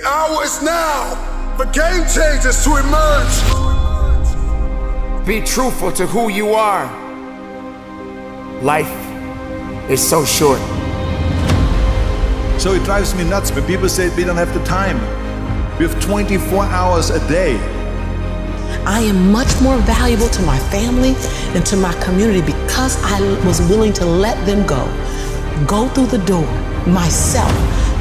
The hour is now for game changers to emerge. Be truthful to who you are. Life is so short. So it drives me nuts when people say we don't have the time. We have 24 hours a day. I am much more valuable to my family and to my community because I was willing to let them go. Go through the door myself,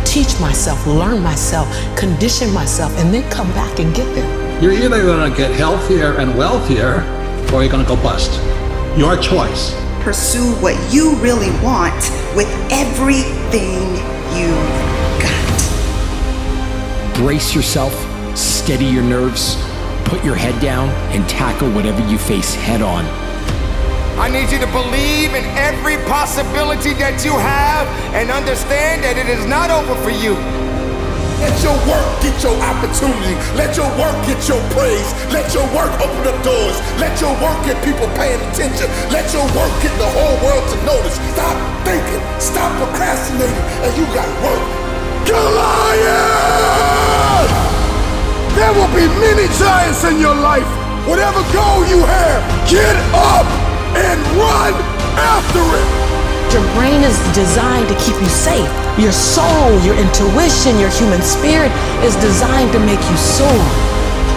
teach myself, learn myself, condition myself, and then come back and get them. You're either going to get healthier and wealthier or you're going to go bust. Your choice. Pursue what you really want with everything you've got. Brace yourself, steady your nerves, put your head down, and tackle whatever you face head on. I need you to believe in every possibility that you have and understand that it is not over for you. Let your work get your opportunity. Let your work get your praise. Let your work open up doors. Let your work get people paying attention. Let your work get the whole world to notice. Stop thinking. Stop procrastinating. And you got work. Goliath! There will be many giants in your life. Whatever goal you have, get up and run after it. Your brain is designed to keep you safe. Your soul, your intuition, your human spirit is designed to make you soar.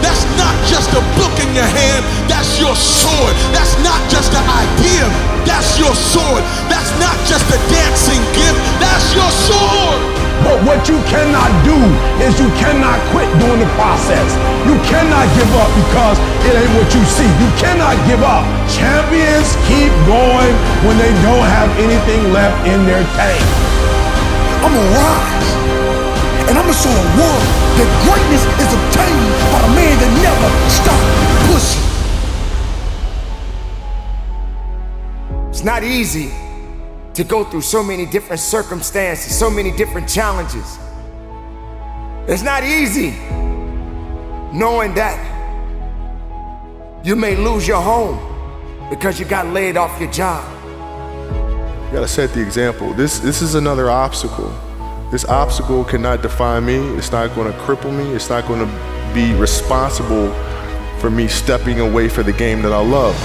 That's not just a book in your hand, that's your sword. That's not just an idea, that's your sword. That's not just a dancing gift, that's your sword. But what you cannot do is you cannot quit during the process. You cannot give up because it ain't what you see. You cannot give up. Champions keep going when they don't have anything left in their tank. I'm gonna rise. And I'm gonna show the world that greatness is obtained by a man that never stopped pushing. It's not easy to go through so many different circumstances, so many different challenges. It's not easy knowing that you may lose your home because you got laid off your job. You gotta set the example. This, this is another obstacle. This obstacle cannot define me. It's not gonna cripple me. It's not gonna be responsible for me stepping away for the game that I love.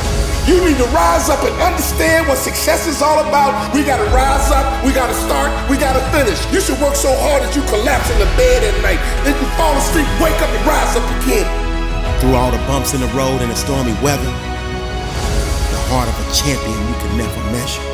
You need to rise up and understand what success is all about. We gotta rise up, we gotta start, we gotta finish. You should work so hard that you collapse in the bed at night. Then you fall asleep, wake up and rise up again. Through all the bumps in the road and the stormy weather, the heart of a champion you can never measure.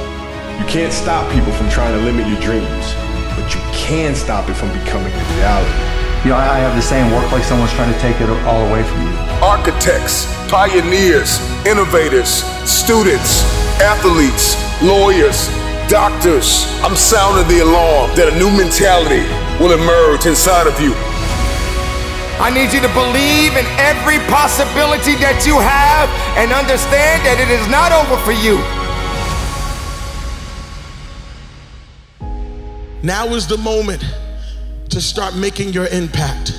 You can't stop people from trying to limit your dreams, but you can stop it from becoming a reality. You know, I have the saying, work like someone's trying to take it all away from you. Architects, pioneers, innovators, students, athletes, lawyers, doctors. I'm sounding the alarm that a new mentality will emerge inside of you. I need you to believe in every possibility that you have and understand that it is not over for you. Now is the moment to start making your impact.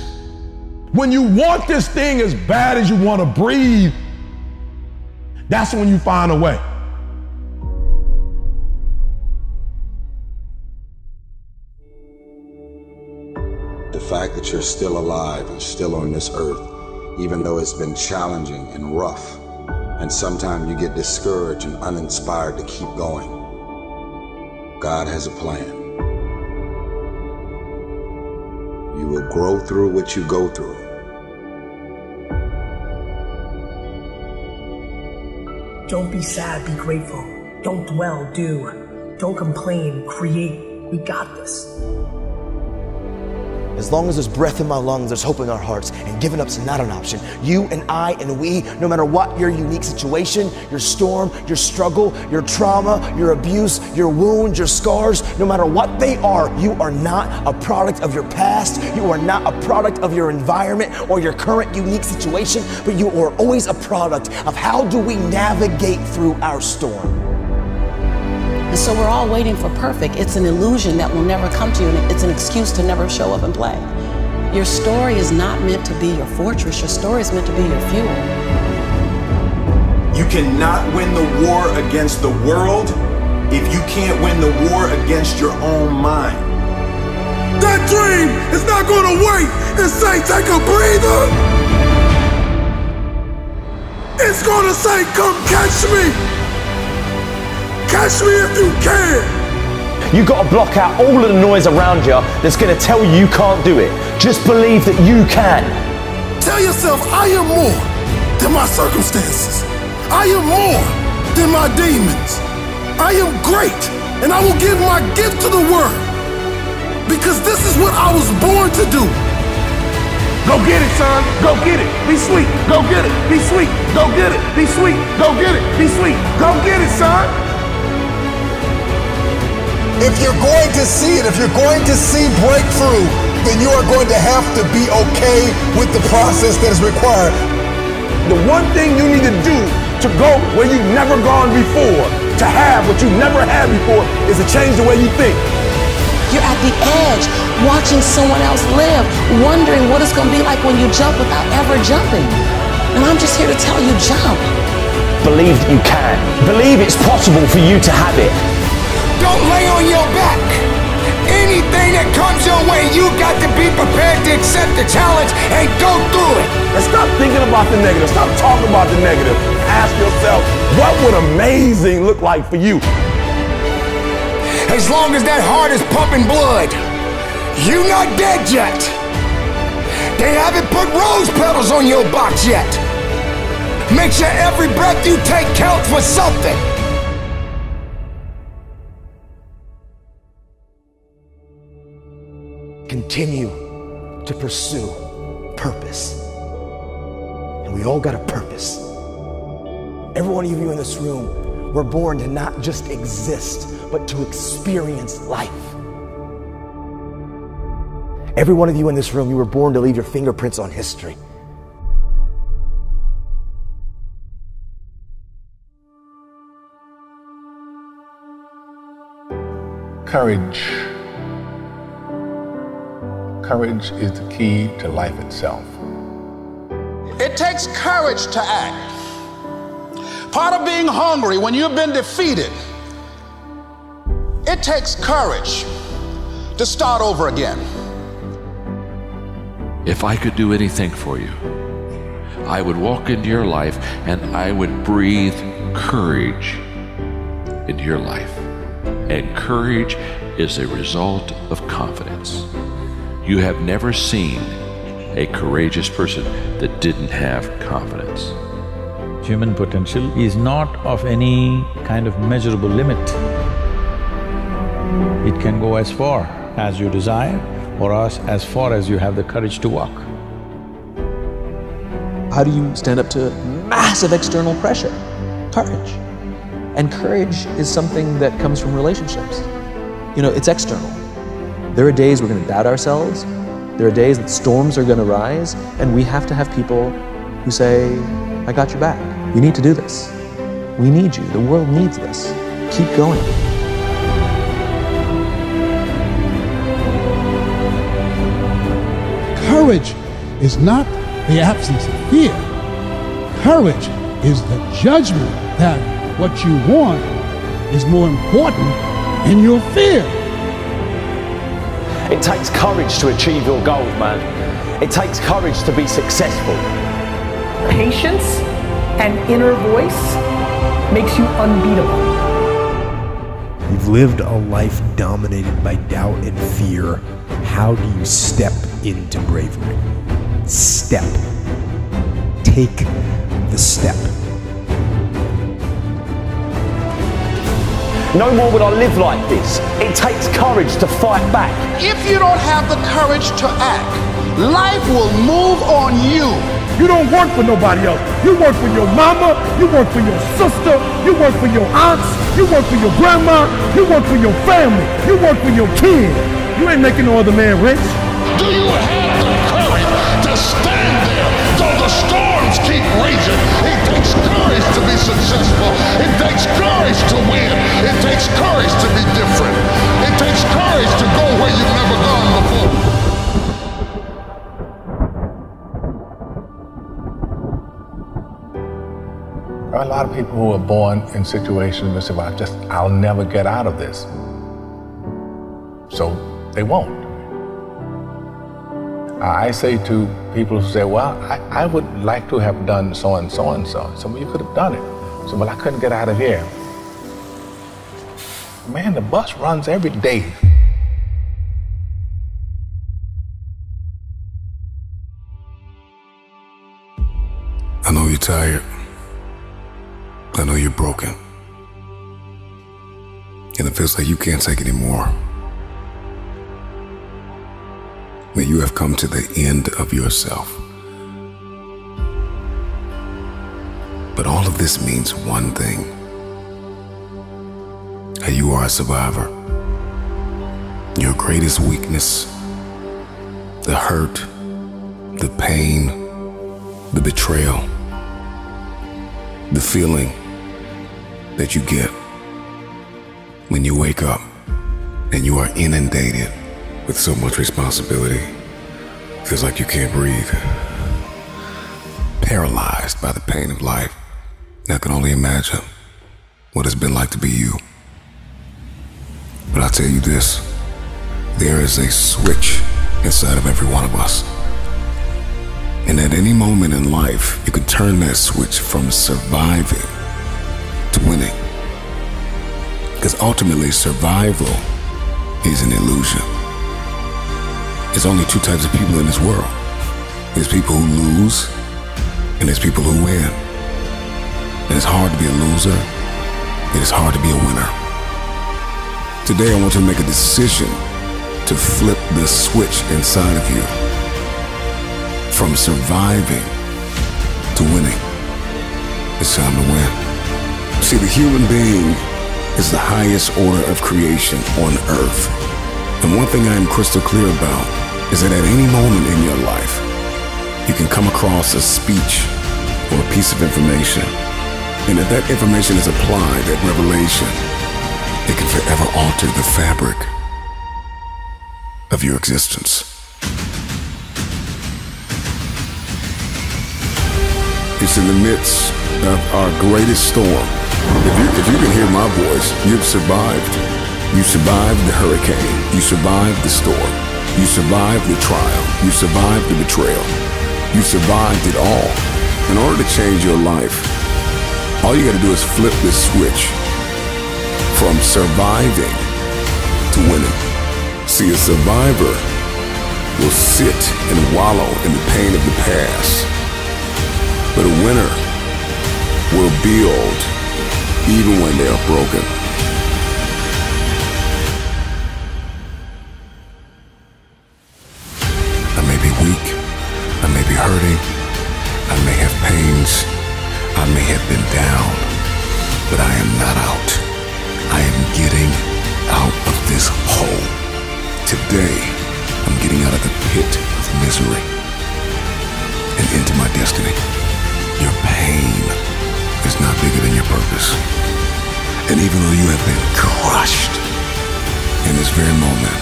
When you want this thing as bad as you want to breathe, that's when you find a way. The fact that you're still alive and still on this earth, even though it's been challenging and rough, and sometimes you get discouraged and uninspired to keep going. God has a plan. You will grow through what you go through. Don't be sad, be grateful. Don't dwell, do. Don't complain, create. We got this. As long as there's breath in my lungs, there's hope in our hearts, and giving up's not an option. You and I and we, no matter what your unique situation, your storm, your struggle, your trauma, your abuse, your wounds, your scars, no matter what they are, you are not a product of your past. You are not a product of your environment or your current unique situation, but you are always a product of how do we navigate through our storm. And so we're all waiting for perfect. It's an illusion that will never come to you, and it's an excuse to never show up and play. Your story is not meant to be your fortress, your story is meant to be your fuel. You cannot win the war against the world if you can't win the war against your own mind. That dream is not gonna wait. and say, take a breather, it's gonna say, come catch me. Catch me if you can. You've got to block out all of the noise around you that's going to tell you you can't do it. Just believe that you can. Tell yourself, I am more than my circumstances. I am more than my demons. I am great, and I will give my gift to the world. Because this is what I was born to do. Go get it, son. Go get it. Be sweet. Go get it. Be sweet. Go get it. Be sweet. Go get it. Be sweet. Go get it, son. If you're going to see it, if you're going to see breakthrough, then you are going to have to be okay with the process that is required. The one thing you need to do to go where you've never gone before, to have what you've never had before, is to change the way you think. You're at the edge, watching someone else live, wondering what it's going to be like when you jump without ever jumping. And I'm just here to tell you, jump. Believe that you can. Believe it's possible for you to have it. Don't lay on your back. Anything that comes your way, you got to be prepared to accept the challenge and go through it. And stop thinking about the negative. Stop talking about the negative. Ask yourself, what would amazing look like for you? As long as that heart is pumping blood, you're not dead yet. They haven't put rose petals on your box yet. Make sure every breath you take counts for something. Continue to pursue purpose. And we all got a purpose. Every one of you in this room, we're born to not just exist, but to experience life. Every one of you in this room, you were born to leave your fingerprints on history. Courage. Courage is the key to life itself. It takes courage to act. Part of being hungry when you've been defeated, it takes courage to start over again. If I could do anything for you, I would walk into your life and I would breathe courage into your life. And courage is a result of confidence. You have never seen a courageous person that didn't have confidence. Human potential is not of any kind of measurable limit. It can go as far as you desire or as, as far as you have the courage to walk. How do you stand up to massive external pressure? Courage. And courage is something that comes from relationships. You know, it's external. There are days we're going to doubt ourselves. There are days that storms are going to rise, and we have to have people who say, I got your back. You need to do this. We need you. The world needs this. Keep going. Courage is not the absence of fear. Courage is the judgment that what you want is more important than your fear. It takes courage to achieve your goals, man. It takes courage to be successful. Patience and inner voice makes you unbeatable. You've lived a life dominated by doubt and fear. How do you step into bravery? Step. Take the step. No more would I live like this. It takes courage to fight back. If you don't have the courage to act, life will move on you. You don't work for nobody else. You work for your mama, you work for your sister, you work for your aunts, you work for your grandma, you work for your family, you work for your kids. You ain't making no other man rich. Do you have the courage to stand there though the storms keep raging? It takes courage to be successful. It takes courage to win. It takes courage to be different. It takes courage to go where you've never gone before. There are a lot of people who are born in situations that say, well, I just, I'll never get out of this. So they won't. I say to people who say, well, I, I would like to have done so and so and so. So well, you could have done it. So, well, I couldn't get out of here. Man, the bus runs every day. I know you're tired. I know you're broken. And it feels like you can't take anymore. That you have come to the end of yourself. But all of this means one thing that you are a survivor. Your greatest weakness, the hurt, the pain, the betrayal, the feeling that you get when you wake up and you are inundated with so much responsibility. Feels like you can't breathe. Paralyzed by the pain of life. I can only imagine what it's been like to be you. But I'll tell you this there is a switch inside of every one of us. And at any moment in life, you can turn that switch from surviving to winning. Because ultimately, survival is an illusion. There's only two types of people in this world there's people who lose, and there's people who win. And it's hard to be a loser, it is hard to be a winner. Today, I want to make a decision to flip the switch inside of you from surviving to winning. It's time to win. See, the human being is the highest order of creation on earth. And one thing I am crystal clear about is that at any moment in your life, you can come across a speech or a piece of information. And if that information is applied, that revelation, it can forever alter the fabric of your existence. It's in the midst of our greatest storm. If you, if you can hear my voice, you've survived. You survived the hurricane. You survived the storm. You survived the trial. You survived the betrayal. You survived it all. In order to change your life, all you gotta do is flip this switch from surviving to winning. See, a survivor will sit and wallow in the pain of the past. But a winner will build even when they are broken. I may be weak. I may be hurting. I may have pains. I may have been down. But I am not out. I am getting out of this hole. Today, I'm getting out of the pit of misery and into my destiny. Your pain is not bigger than your purpose. And even though you have been crushed in this very moment,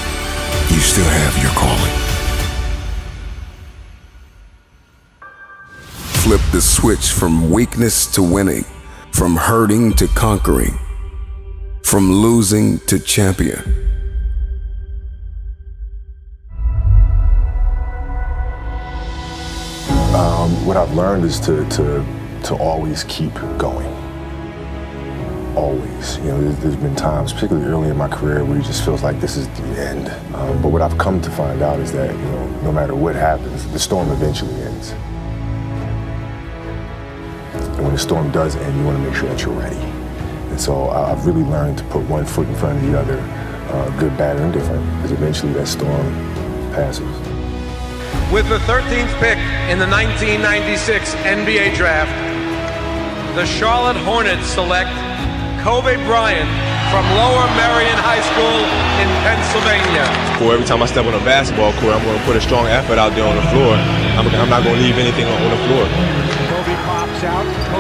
you still have your calling. Flip the switch from weakness to winning, from hurting to conquering, from losing to champion. Um, what I've learned is to, to, to always keep going. Always. You know, there's, been times, particularly early in my career, where it just feels like this is the end. Um, but what I've come to find out is that, you know, no matter what happens, the storm eventually ends. And when the storm does end, you want to make sure that you're ready. And so I've really learned to put one foot in front of the other, uh, good, bad, or indifferent, because eventually that storm passes. With the 13th pick in the 1996 NBA Draft, the Charlotte Hornets select Kobe Bryant from Lower Merion High School in Pennsylvania. For every time I step on a basketball court, I'm going to put a strong effort out there on the floor. I'm, I'm not going to leave anything on, on the floor. Kobe pops out.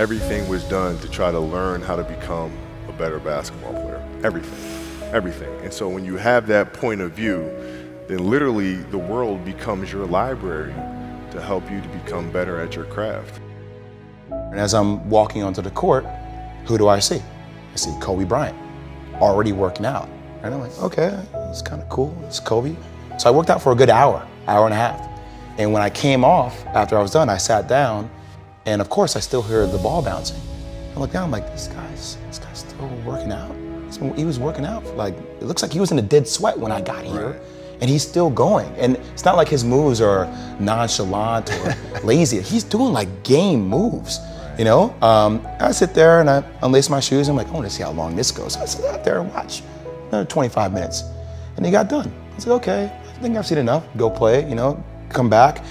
Everything was done to try to learn how to become a better basketball player. Everything. Everything. And so when you have that point of view, then literally the world becomes your library to help you to become better at your craft. And as I'm walking onto the court, who do I see? I see Kobe Bryant, already working out. And I'm like, okay, it's kind of cool. It's Kobe. So I worked out for a good hour, hour and a half. And when I came off, after I was done, I sat down, and of course I still hear the ball bouncing. I look down, I'm like, this guy's, this guy's still working out. Been- He was working out, for like, it looks like he was in a dead sweat when I got here. And he's still going. And it's not like his moves are nonchalant or lazy. He's doing like game moves, you know? Um, I sit there and I unlace my shoes. I'm like, I want to see how long this goes. So I sit out there and watch another 25 minutes. And he got done. I said, okay, I think I've seen enough. Go play, you know, come back,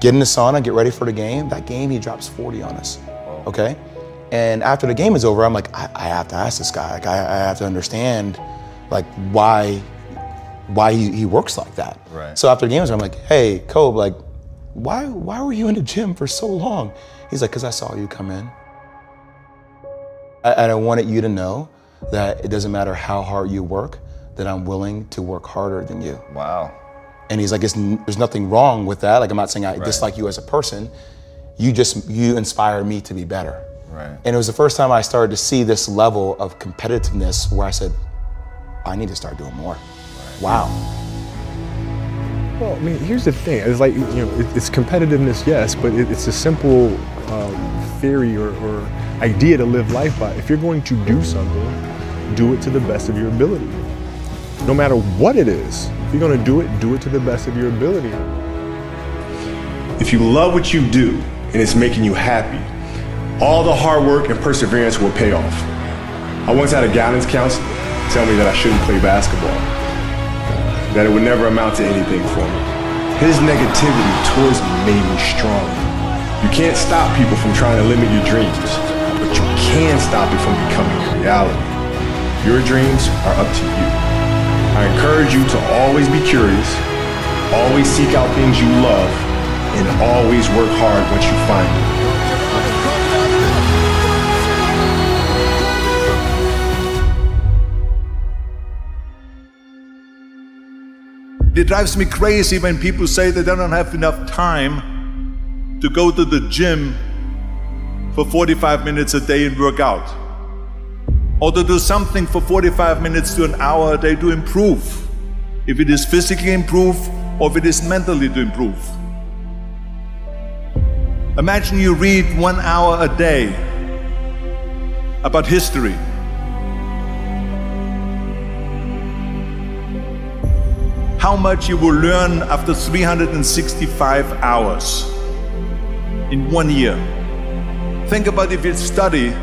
get in the sauna, get ready for the game. That game, he drops 40 on us. Okay? And after the game is over, I'm like, I, I have to ask this guy. Like, I, I have to understand, like, why, why he, he works like that. Right. So after the game is over, I'm like, hey, Kobe, like, why, why were you in the gym for so long? He's like, because I saw you come in. I- And I wanted you to know that it doesn't matter how hard you work, that I'm willing to work harder than you. Wow. And he's like, it's, there's nothing wrong with that. Like, I'm not saying I dislike you as a person. You just, you inspire me to be better. Right. And it was the first time I started to see this level of competitiveness where I said, I need to start doing more. Wow. Well, I mean, here's the thing. It's like, you know, it's competitiveness, yes, but it's a simple um, theory or, or idea to live life by. If you're going to do something, do it to the best of your ability. No matter what it is, if you're going to do it, do it to the best of your ability. If you love what you do and it's making you happy, all the hard work and perseverance will pay off. I once had a guidance counselor tell me that I shouldn't play basketball, that it would never amount to anything for me. His negativity towards me made me strong. You can't stop people from trying to limit your dreams, but you can stop it from becoming a reality. Your dreams are up to you. I encourage you to always be curious, always seek out things you love, and always work hard once you find them. It drives me crazy when people say that they don't have enough time to go to the gym for 45 minutes a day and work out. Or to do something for 45 minutes to an hour a day to improve. If it is physically improve or if it is mentally to improve. Imagine you read one hour a day about history. how much you will learn after 365 hours in one year. Think about if you study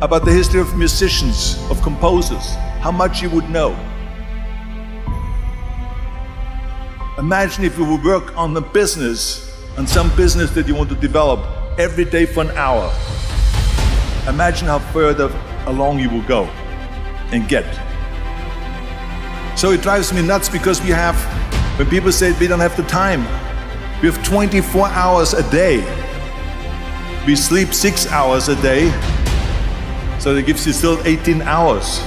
about the history of musicians, of composers, how much you would know. Imagine if you would work on a business, on some business that you want to develop every day for an hour. Imagine how further along you will go and get. So it drives me nuts because we have, when people say we don't have the time, we have 24 hours a day. We sleep six hours a day, so it gives you still 18 hours.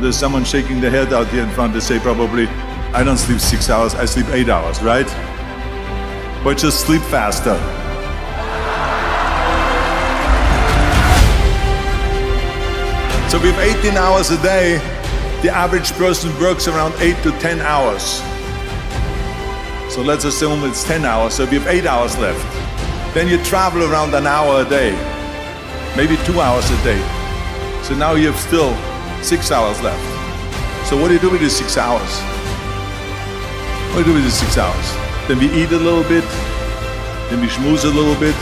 There's someone shaking their head out here in front to say probably, I don't sleep six hours, I sleep eight hours, right? But just sleep faster. So we have 18 hours a day. The average person works around 8 to 10 hours. So let's assume it's 10 hours, so we have 8 hours left. Then you travel around an hour a day, maybe 2 hours a day. So now you have still 6 hours left. So what do you do with these 6 hours? What do you do with these 6 hours? Then we eat a little bit, then we schmooze a little bit,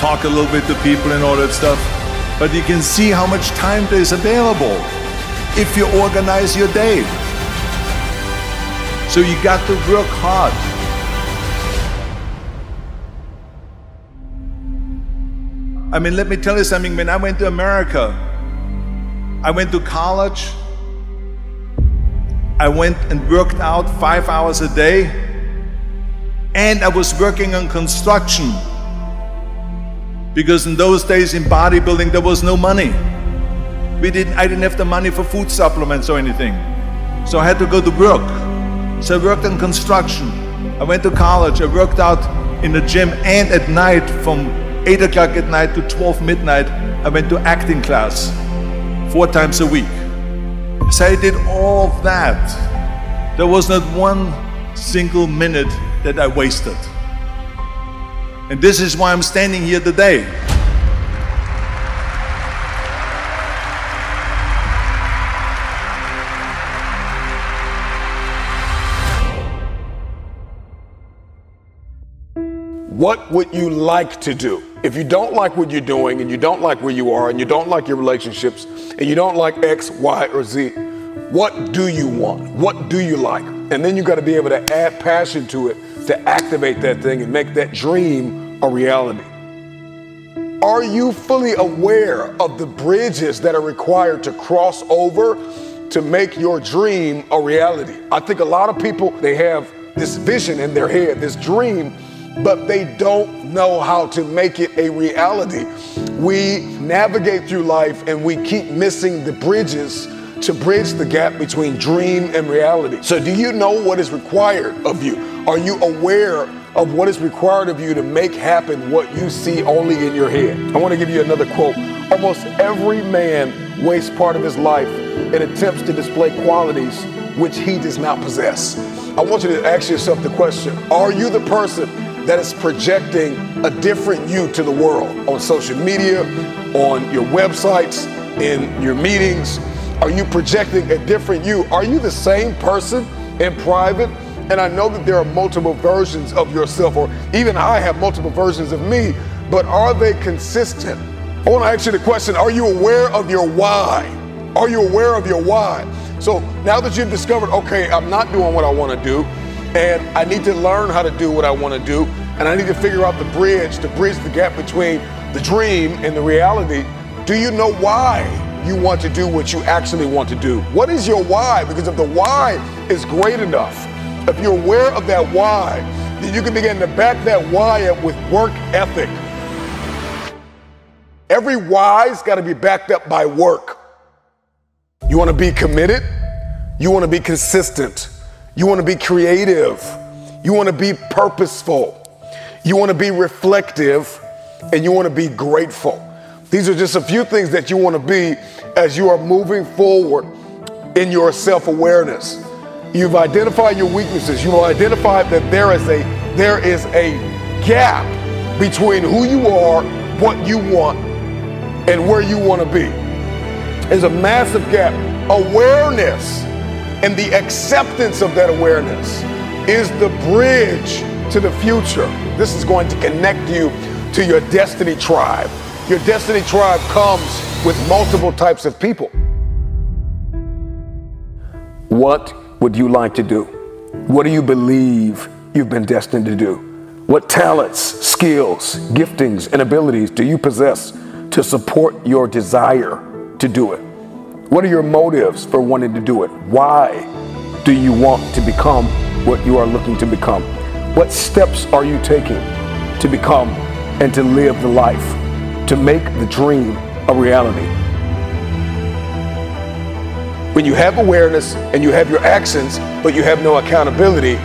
talk a little bit to people and all that stuff. But you can see how much time there is available if you organize your day. So you got to work hard. I mean, let me tell you something. When I went to America, I went to college. I went and worked out five hours a day. And I was working on construction. Because in those days in bodybuilding, there was no money. We didn't, I didn't have the money for food supplements or anything. So I had to go to work. So I worked in construction. I went to college. I worked out in the gym and at night from 8 o'clock at night to 12 midnight, I went to acting class four times a week. So I did all of that. There was not one single minute that I wasted. And this is why I'm standing here today. What would you like to do? If you don't like what you're doing and you don't like where you are and you don't like your relationships and you don't like X, Y, or Z, what do you want? What do you like? And then you got to be able to add passion to it to activate that thing and make that dream a reality. Are you fully aware of the bridges that are required to cross over to make your dream a reality? I think a lot of people they have this vision in their head, this dream, but they don't know how to make it a reality. We navigate through life and we keep missing the bridges to bridge the gap between dream and reality. So, do you know what is required of you? Are you aware of what is required of you to make happen what you see only in your head? I want to give you another quote. Almost every man wastes part of his life in attempts to display qualities which he does not possess. I want you to ask yourself the question Are you the person that is projecting a different you to the world on social media, on your websites, in your meetings? Are you projecting a different you? Are you the same person in private? And I know that there are multiple versions of yourself, or even I have multiple versions of me, but are they consistent? I want to ask you the question Are you aware of your why? Are you aware of your why? So now that you've discovered, okay, I'm not doing what I want to do, and I need to learn how to do what I want to do, and I need to figure out the bridge to bridge the gap between the dream and the reality. Do you know why you want to do what you actually want to do? What is your why? Because if the why is great enough, if you're aware of that why, then you can begin to back that why up with work ethic. Every why's got to be backed up by work. You want to be committed? You want to be consistent? You want to be creative. You want to be purposeful. You want to be reflective and you want to be grateful. These are just a few things that you want to be as you are moving forward in your self awareness. You've identified your weaknesses. You've identified that there is a there is a gap between who you are, what you want, and where you want to be. There's a massive gap. Awareness and the acceptance of that awareness is the bridge to the future. This is going to connect you to your destiny tribe. Your destiny tribe comes with multiple types of people. What would you like to do? What do you believe you've been destined to do? What talents, skills, giftings, and abilities do you possess to support your desire to do it? What are your motives for wanting to do it? Why do you want to become what you are looking to become? What steps are you taking to become and to live the life, to make the dream a reality? When you have awareness and you have your actions, but you have no accountability,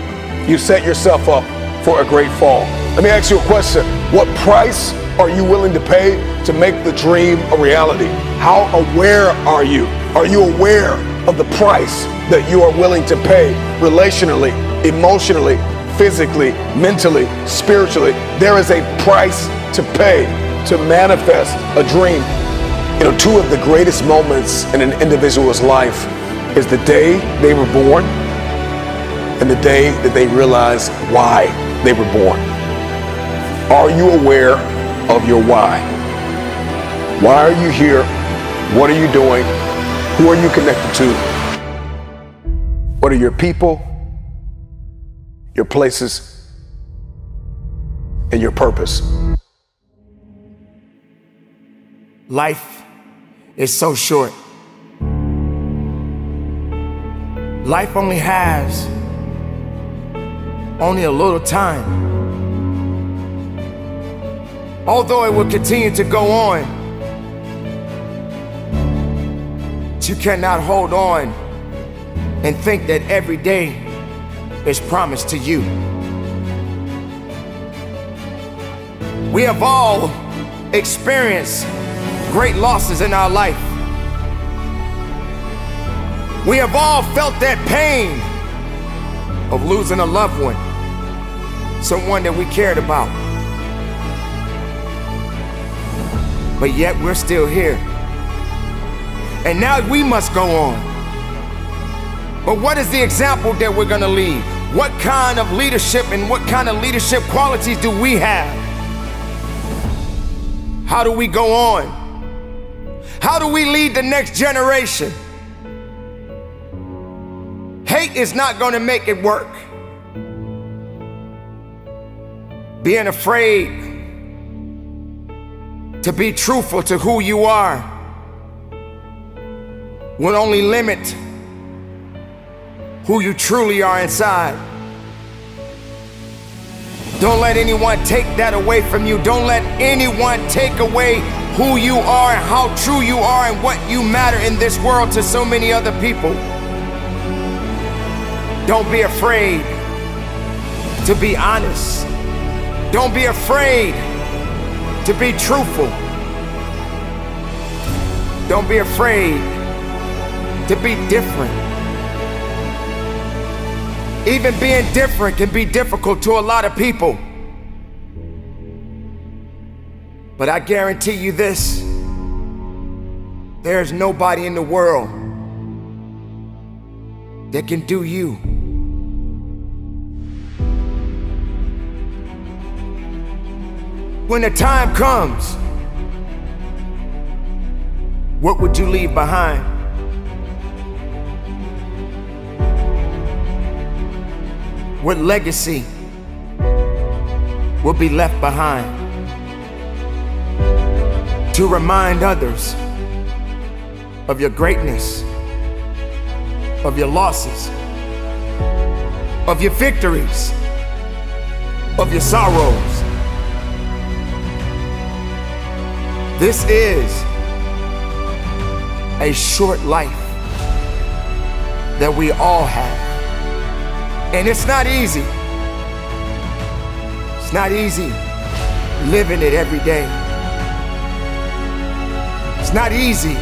you set yourself up for a great fall. Let me ask you a question. What price are you willing to pay to make the dream a reality? How aware are you? Are you aware of the price that you are willing to pay relationally, emotionally, physically, mentally, spiritually? There is a price to pay to manifest a dream. You know, two of the greatest moments in an individual's life is the day they were born and the day that they realize why they were born. Are you aware of your why? Why are you here? What are you doing? Who are you connected to? What are your people, your places, and your purpose? Life is so short. Life only has only a little time. Although it will continue to go on, you cannot hold on and think that every day is promised to you. We have all experienced great losses in our life. We have all felt that pain of losing a loved one, someone that we cared about. But yet we're still here. And now we must go on. But what is the example that we're gonna leave? What kind of leadership and what kind of leadership qualities do we have? How do we go on? How do we lead the next generation? Hate is not going to make it work. Being afraid to be truthful to who you are will only limit who you truly are inside. Don't let anyone take that away from you. Don't let anyone take away who you are and how true you are and what you matter in this world to so many other people. Don't be afraid to be honest. Don't be afraid to be truthful. Don't be afraid to be different. Even being different can be difficult to a lot of people. But I guarantee you this there's nobody in the world that can do you. When the time comes, what would you leave behind? What legacy will be left behind? To remind others of your greatness, of your losses, of your victories, of your sorrows. This is a short life that we all have. And it's not easy. It's not easy living it every day. It's not easy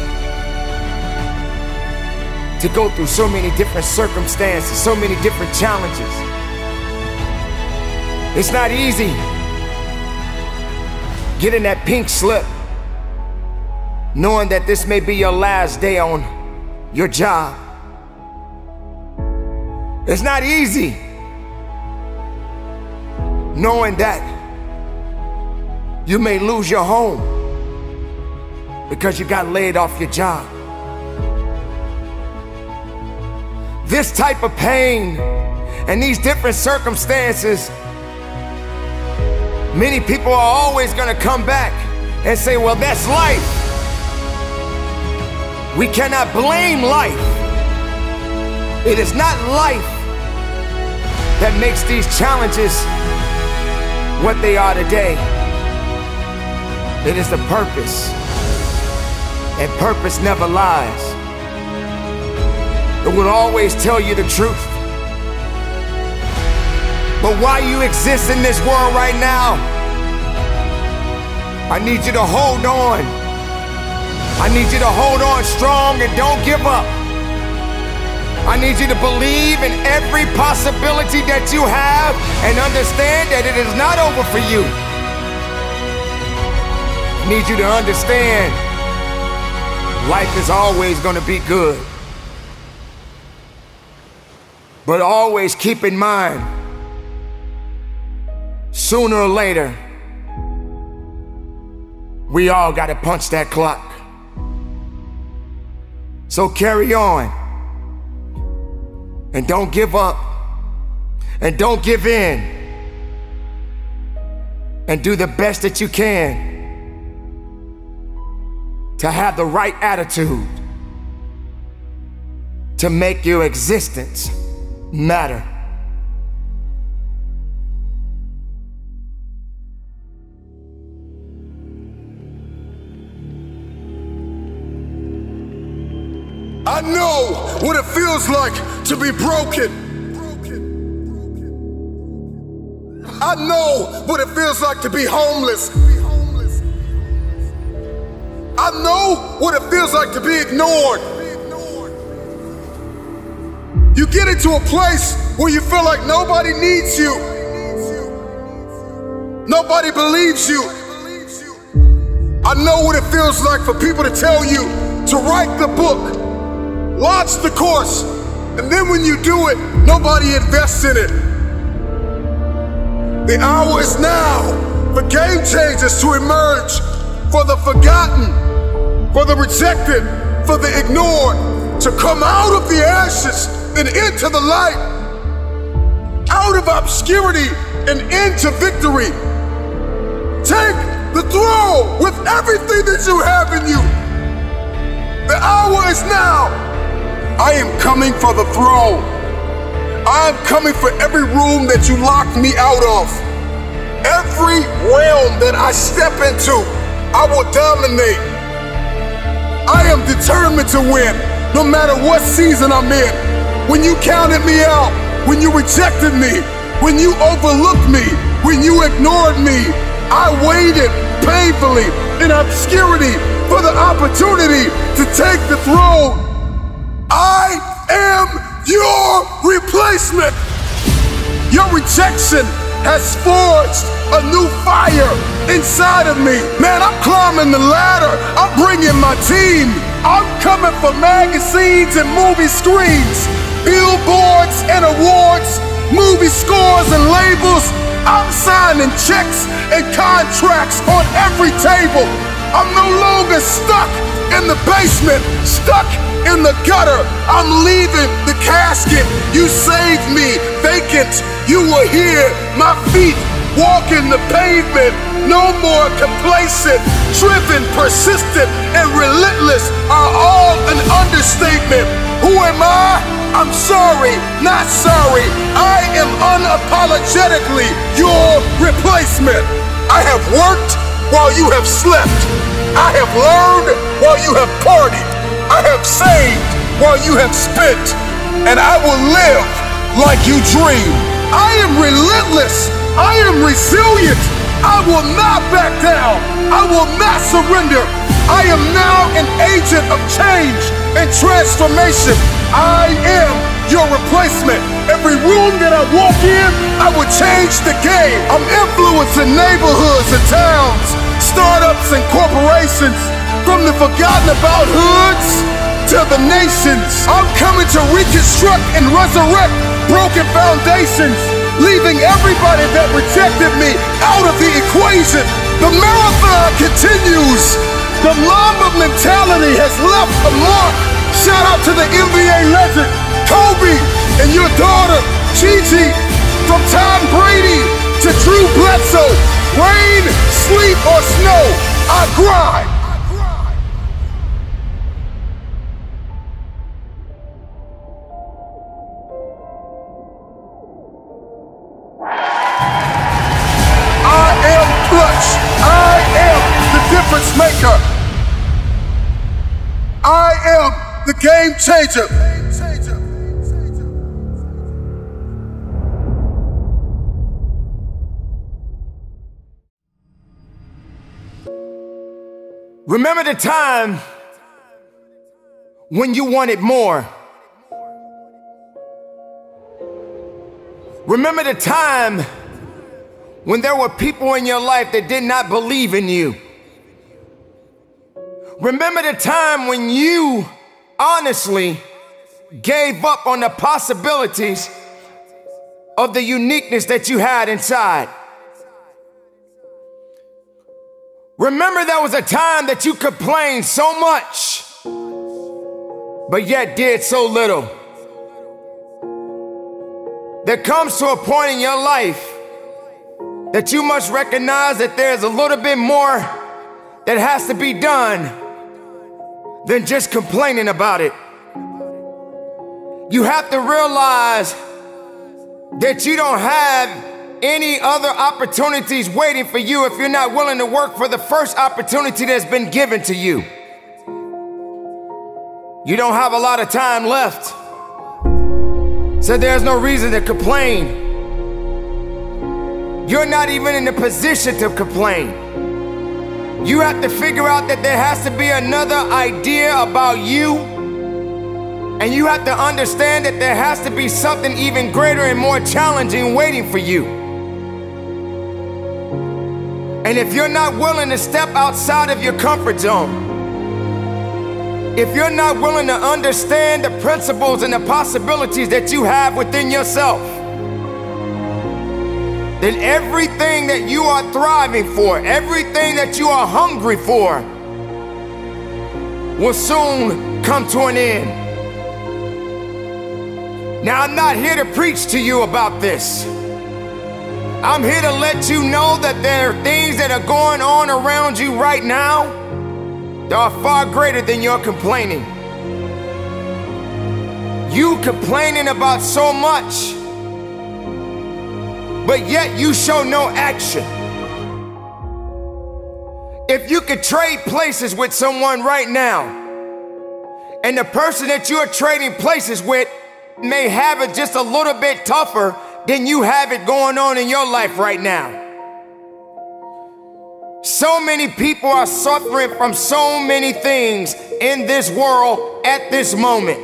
to go through so many different circumstances, so many different challenges. It's not easy getting that pink slip knowing that this may be your last day on your job. It's not easy knowing that you may lose your home because you got laid off your job. This type of pain and these different circumstances, many people are always going to come back and say, well, that's life. We cannot blame life. It is not life that makes these challenges what they are today. It is the purpose, and purpose never lies. It will always tell you the truth. But while you exist in this world right now, I need you to hold on I need you to hold on strong and don't give up. I need you to believe in every possibility that you have and understand that it is not over for you. I need you to understand life is always going to be good. But always keep in mind, sooner or later, we all got to punch that clock. So carry on. And don't give up. And don't give in. And do the best that you can to have the right attitude to make your existence matter. What it feels like to be broken. I know what it feels like to be homeless. I know what it feels like to be ignored. You get into a place where you feel like nobody needs you. Nobody believes you. I know what it feels like for people to tell you to write the book, launch the course, and then when you do it, nobody invests in it. The hour is now for game changers to emerge, for the forgotten, for the rejected, for the ignored, to come out of the ashes and into the light, out of obscurity and into victory. Take the throne with everything that you have in you. The hour is now. I am coming for the throne. I am coming for every room that you locked me out of. Every realm that I step into, I will dominate. I am determined to win, no matter what season I'm in. When you counted me out, when you rejected me, when you overlooked me, when you ignored me, I waited painfully in obscurity for the opportunity to take the throne. I am your replacement. Your rejection has forged a new fire inside of me. Man, I'm climbing the ladder. I'm bringing my team. I'm coming for magazines and movie screens, billboards and awards, movie scores and labels. I'm signing checks and contracts on every table. I'm no longer stuck in the basement, stuck in the gutter. I'm leaving the casket. You saved me, vacant. You were here, my feet walking the pavement. No more complacent, driven, persistent, and relentless are all an understatement. Who am I? I'm sorry, not sorry. I am unapologetically your replacement. I have worked while you have slept. I have learned while you have partied. I have saved while you have spent. And I will live like you dream. I am relentless. I am resilient. I will not back down. I will not surrender. I am now an agent of change and transformation. I am your replacement. Every room that I walk in, I will change the game. I'm influencing neighborhoods and towns, startups and corporations, from the forgotten about hoods to the nations. I'm coming to reconstruct and resurrect broken foundations, leaving everybody that rejected me out of the equation. The marathon continues. The Mamba mentality has left a mark. Shout out to the NBA legend, Kobe, and your daughter, Gigi. From Tom Brady to Drew Bledsoe. Rain, sleet, or snow, I grind. Game changer. Remember the time when you wanted more. Remember the time when there were people in your life that did not believe in you. Remember the time when you honestly gave up on the possibilities of the uniqueness that you had inside. Remember there was a time that you complained so much, but yet did so little. There comes to a point in your life that you must recognize that there's a little bit more that has to be done than just complaining about it. You have to realize that you don't have any other opportunities waiting for you if you're not willing to work for the first opportunity that's been given to you. You don't have a lot of time left. So there's no reason to complain. you're not even in a position to complain. You have to figure out that there has to be another idea about you. And you have to understand that there has to be something even greater and more challenging waiting for you. And if you're not willing to step outside of your comfort zone, if you're not willing to understand the principles and the possibilities that you have within yourself, then everything that you are thriving for, everything that you are hungry for, will soon come to an end. Now, I'm not here to preach to you about this. I'm here to let you know that there are things that are going on around you right now that are far greater than your complaining. You complaining about so much, but yet you show no action. If you could trade places with someone right now, and the person that you're trading places with may have it just a little bit tougher than you have it going on in your life right now. So many people are suffering from so many things in this world at this moment.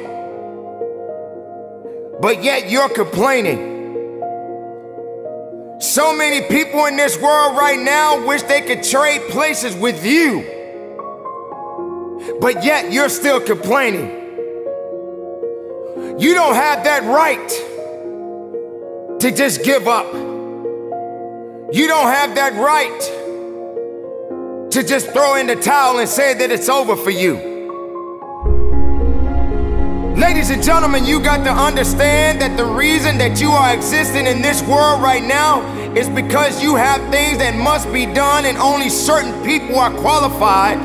But yet you're complaining. So many people in this world right now wish they could trade places with you. But yet you're still complaining. You don't have that right to just give up. You don't have that right to just throw in the towel and say that it's over for you. Ladies and gentlemen, you got to understand that the reason that you are existing in this world right now is because you have things that must be done, and only certain people are qualified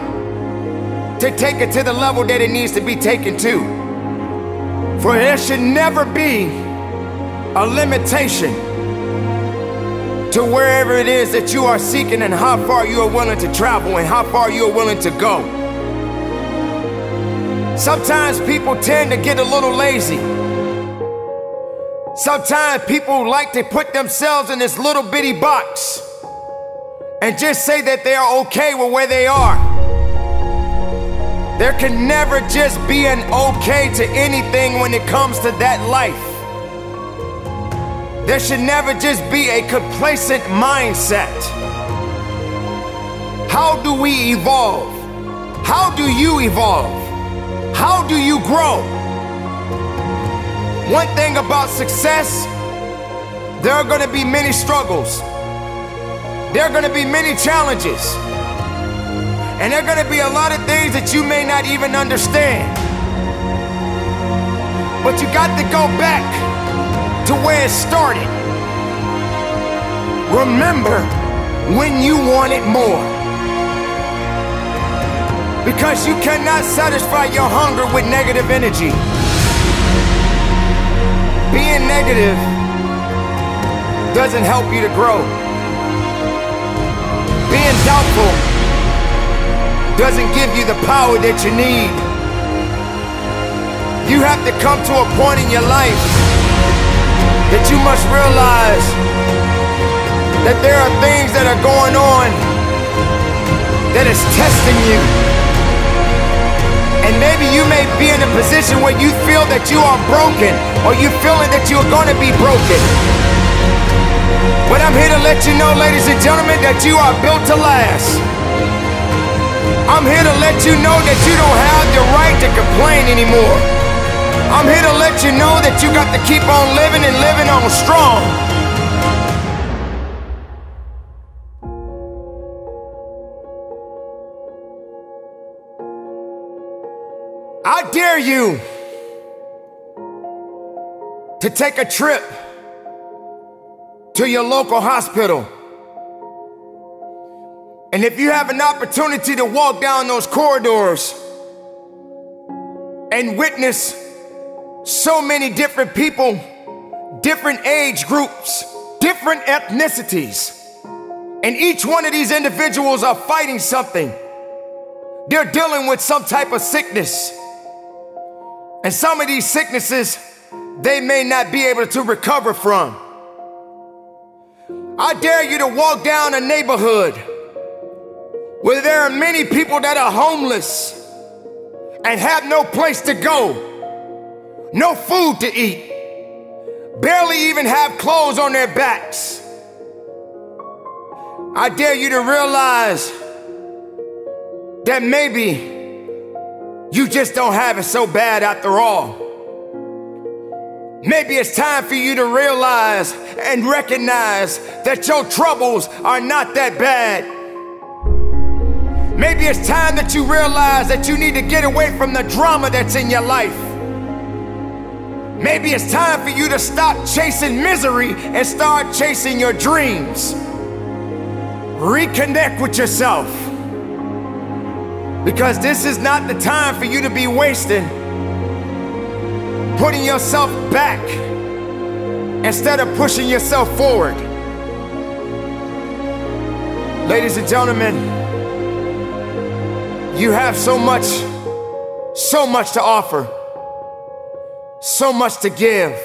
to take it to the level that it needs to be taken to. For there should never be a limitation to wherever it is that you are seeking and how far you are willing to travel and how far you are willing to go. Sometimes people tend to get a little lazy. Sometimes people like to put themselves in this little bitty box and just say that they are okay with where they are. There can never just be an okay to anything when it comes to that life. There should never just be a complacent mindset. How do we evolve? How do you evolve? How do you grow? One thing about success, there are going to be many struggles. There are going to be many challenges. And there are going to be a lot of things that you may not even understand. But you got to go back to where it started. Remember when you wanted more. Because you cannot satisfy your hunger with negative energy. Being negative doesn't help you to grow. Being doubtful doesn't give you the power that you need. You have to come to a point in your life that you must realize that there are things that are going on that is testing you. And maybe you may be in a position where you feel that you are broken or you feeling that you're going to be broken. But I'm here to let you know, ladies and gentlemen, that you are built to last. I'm here to let you know that you don't have the right to complain anymore. I'm here to let you know that you got to keep on living and living on strong. Dare you to take a trip to your local hospital. And if you have an opportunity to walk down those corridors and witness so many different people, different age groups, different ethnicities. And each one of these individuals are fighting something. They're dealing with some type of sickness. And some of these sicknesses they may not be able to recover from. I dare you to walk down a neighborhood where there are many people that are homeless and have no place to go, no food to eat, barely even have clothes on their backs. I dare you to realize that maybe you just don't have it so bad after all. Maybe it's time for you to realize and recognize that your troubles are not that bad. Maybe it's time that you realize that you need to get away from the drama that's in your life. Maybe it's time for you to stop chasing misery and start chasing your dreams. Reconnect with yourself. Because this is not the time for you to be wasting putting yourself back instead of pushing yourself forward. Ladies and gentlemen, you have so much, so much to offer, so much to give,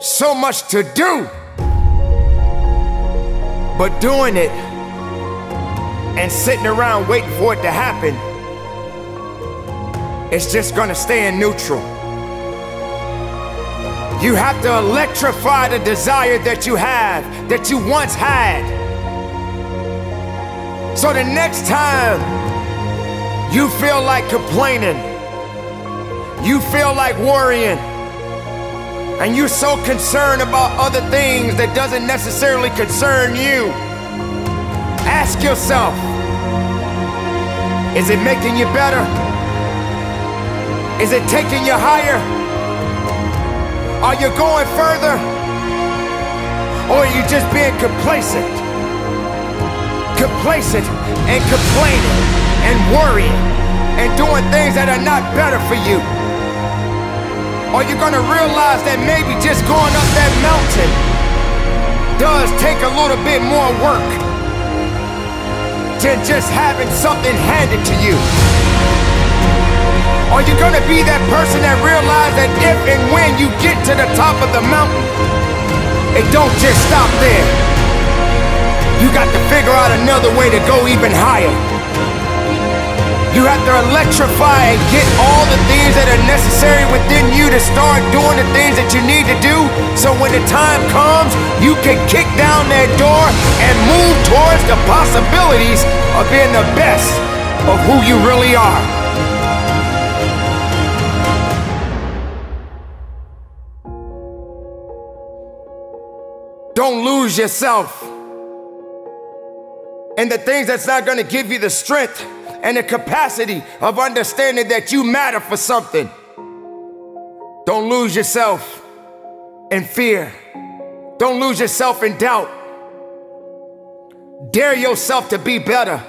so much to do. But doing it and sitting around waiting for it to happen it's just gonna stay in neutral. You have to electrify the desire that you have, that you once had. So the next time you feel like complaining, you feel like worrying, and you're so concerned about other things that doesn't necessarily concern you, ask yourself, is it making you better? Is it taking you higher? Are you going further? Or are you just being complacent? Complacent and complaining and worrying and doing things that are not better for you. Are you gonna realize that maybe just going up that mountain does take a little bit more work than just having something handed to you? Are you gonna be that person that realizes that if and when you get to the top of the mountain, it don't just stop there. You got to figure out another way to go even higher. You have to electrify and get all the things that are necessary within you to start doing the things that you need to do so when the time comes, you can kick down that door and move towards the possibilities of being the best of who you really are. Don't lose yourself in the things that's not going to give you the strength and the capacity of understanding that you matter for something. Don't lose yourself in fear. Don't lose yourself in doubt. Dare yourself to be better.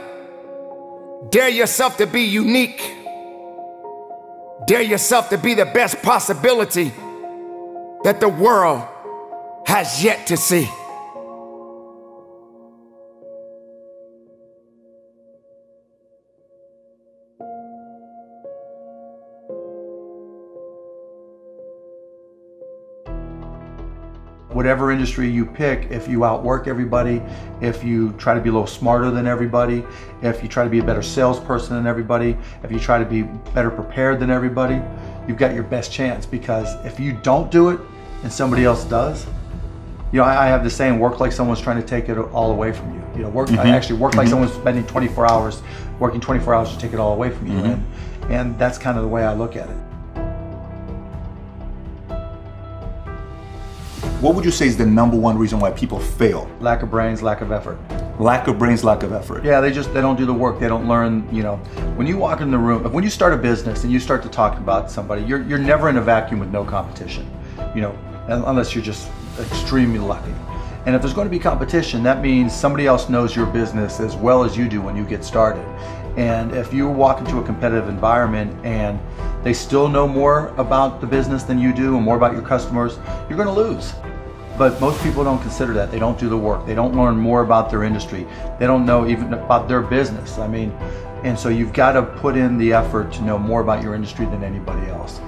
Dare yourself to be unique. Dare yourself to be the best possibility that the world has yet to see. Whatever industry you pick, if you outwork everybody, if you try to be a little smarter than everybody, if you try to be a better salesperson than everybody, if you try to be better prepared than everybody, you've got your best chance because if you don't do it and somebody else does, you know, I, I, have the saying, work like someone's trying to take it all away from you. You know, work, mm-hmm. I actually work like mm-hmm. someone's spending 24 hours, working 24 hours to take it all away from you. Mm-hmm. And, and that's kind of the way I look at it. What would you say is the number one reason why people fail? Lack of brains, lack of effort. Lack of brains, lack of effort. Yeah, they just they don't do the work. They don't learn. You know, when you walk in the room, when you start a business and you start to talk about somebody, you're you're never in a vacuum with no competition. You know, unless you're just extremely lucky. And if there's going to be competition, that means somebody else knows your business as well as you do when you get started. And if you walk into a competitive environment and they still know more about the business than you do and more about your customers, you're going to lose. But most people don't consider that. They don't do the work. They don't learn more about their industry. They don't know even about their business. I mean, and so you've got to put in the effort to know more about your industry than anybody else.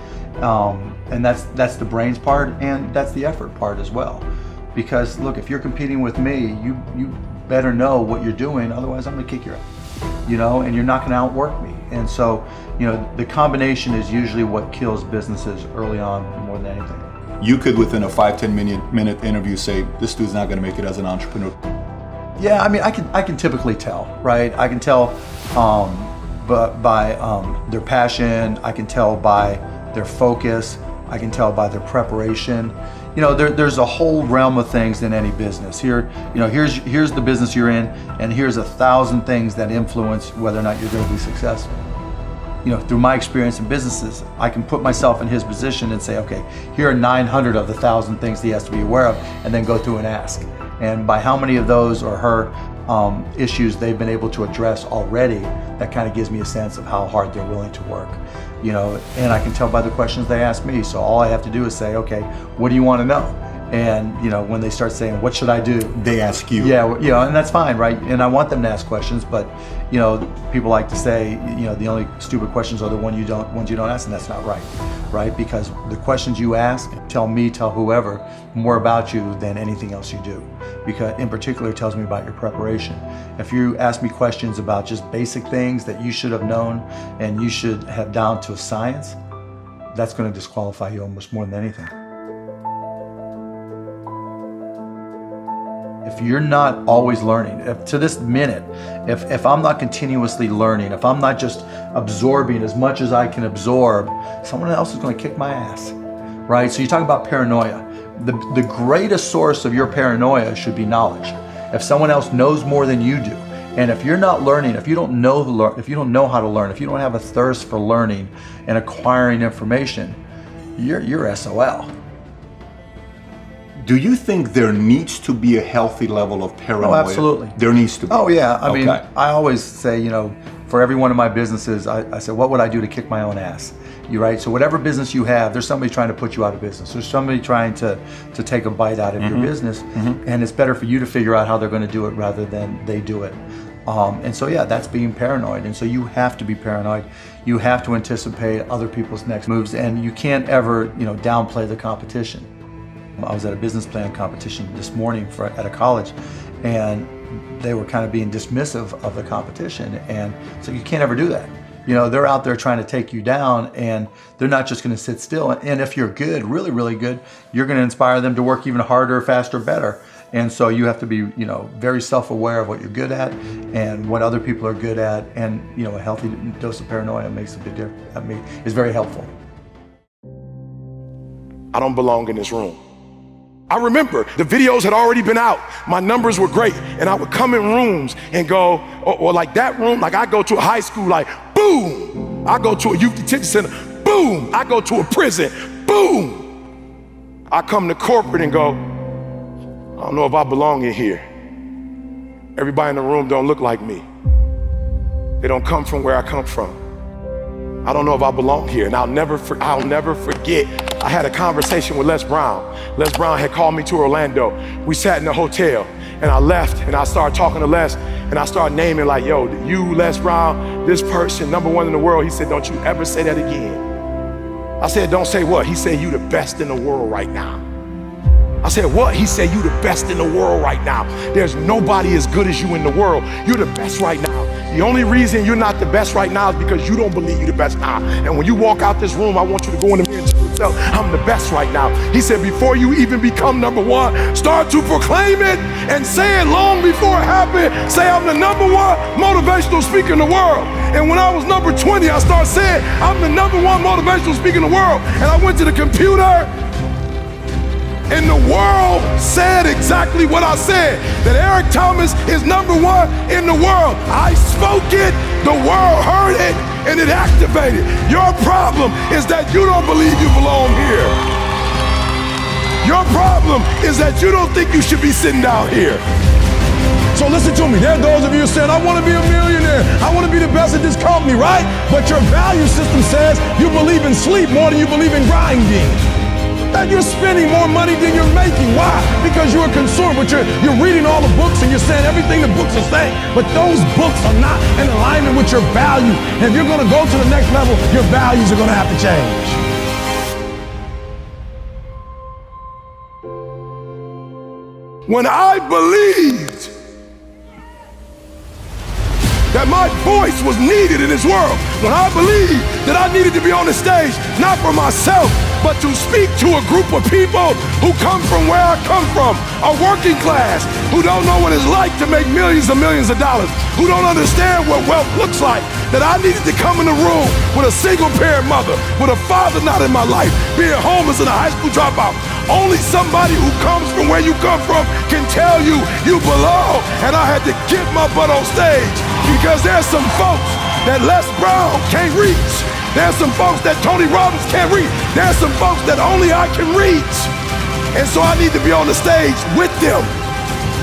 Um, and that's that's the brains part and that's the effort part as well Because look, if you're competing with me, you you better know what you're doing. Otherwise, I'm going to kick your ass. You know, and you're not going to outwork me. And so, you know, the combination is usually what kills businesses early on more than anything. You could, within a five ten minute minute interview, say this dude's not going to make it as an entrepreneur. Yeah, I mean, I can I can typically tell, right? I can tell, um, but by um, their passion, I can tell by their focus, I can tell by their preparation. You know, there, there's a whole realm of things in any business. Here, you know, here's here's the business you're in, and here's a thousand things that influence whether or not you're going to be successful. You know, through my experience in businesses, I can put myself in his position and say, okay, here are 900 of the thousand things he has to be aware of, and then go through and ask. And by how many of those or her um, issues they've been able to address already, that kind of gives me a sense of how hard they're willing to work. You know, and I can tell by the questions they ask me. So all I have to do is say, okay, what do you want to know? And you know, when they start saying, "What should I do?" They ask you. Yeah, you know, and that's fine, right? And I want them to ask questions, but you know, people like to say, you know, the only stupid questions are the one you don't ones you don't ask, and that's not right, right? Because the questions you ask tell me, tell whoever, more about you than anything else you do. Because in particular, it tells me about your preparation. If you ask me questions about just basic things that you should have known and you should have down to a science, that's going to disqualify you almost more than anything. If you're not always learning, if to this minute, if, if I'm not continuously learning, if I'm not just absorbing as much as I can absorb, someone else is going to kick my ass, right? So you talk about paranoia. The, the greatest source of your paranoia should be knowledge. If someone else knows more than you do, and if you're not learning, if you don't know if you don't know how to learn, if you don't have a thirst for learning and acquiring information, you're you're SOL. Do you think there needs to be a healthy level of paranoia? Oh, absolutely. There needs to be. Oh, yeah. I mean, I always say, you know, for every one of my businesses, I, I said, what would I do to kick my own ass? You right? So whatever business you have, there's somebody trying to put you out of business. There's somebody trying to to take a bite out of Mhm. your business, Mhm. and it's better for you to figure out how they're going to do it rather than they do it. Um, and so yeah, that's being paranoid. And so you have to be paranoid. You have to anticipate other people's next moves, and you can't ever you know downplay the competition. I was at a business plan competition this morning for, at a college, and they were kind of being dismissive of the competition. And so you can't ever do that. You know, they're out there trying to take you down, and they're not just going to sit still. And if you're good, really, really good, you're going to inspire them to work even harder, faster, better. And so you have to be, you know, very self-aware of what you're good at and what other people are good at. And you know, a healthy dose of paranoia makes a big difference. I mean, is very helpful. I don't belong in this room. I remember the videos had already been out. My numbers were great. And I would come in rooms and go, or, or like that room, like I go to a high school, like boom. I go to a youth detention center, boom. I go to a prison, boom. I come to corporate and go, I don't know if I belong in here. Everybody in the room don't look like me. They don't come from where I come from. I don't know if I belong here. And I'll never, for, I'll never forget. I had a conversation with Les Brown. Les Brown had called me to Orlando. We sat in the hotel, and I left, and I started talking to Les, and I started naming like, "Yo, you, Les Brown, this person, number one in the world." He said, "Don't you ever say that again." I said, "Don't say what?" He said, "You the best in the world right now." I said, What? He said, You the best in the world right now. There's nobody as good as you in the world. You're the best right now. The only reason you're not the best right now is because you don't believe you're the best now. And when you walk out this room, I want you to go in the mirror and tell yourself, I'm the best right now. He said, Before you even become number one, start to proclaim it and say it long before it happened. Say, I'm the number one motivational speaker in the world. And when I was number 20, I started saying, I'm the number one motivational speaker in the world. And I went to the computer and the world said exactly what I said that Eric Thomas is number one in the world. I spoke it, the world heard it, and it activated. Your problem is that you don't believe you belong here. Your problem is that you don't think you should be sitting down here. So listen to me. There are those of you saying, I want to be a millionaire. I want to be the best at this company, right? But your value system says you believe in sleep more than you believe in grinding. That you're spending more money than you're making. Why? Because you're but you're, you're reading all the books and you're saying everything the books are saying. But those books are not in alignment with your value. And if you're going to go to the next level, your values are going to have to change. When I believed that my voice was needed in this world, when I believed that I needed to be on the stage, not for myself, but to speak to a group of people who come from where I come from, a working class, who don't know what it's like to make millions and millions of dollars, who don't understand what wealth looks like, that I needed to come in the room with a single parent mother, with a father not in my life, being homeless and a high school dropout. Only somebody who comes from where you come from can tell you you belong. And I had to get my butt on stage because there's some folks that Les Brown can't reach. There's some folks that Tony Robbins can't reach. There's some folks that only I can reach. And so I need to be on the stage with them,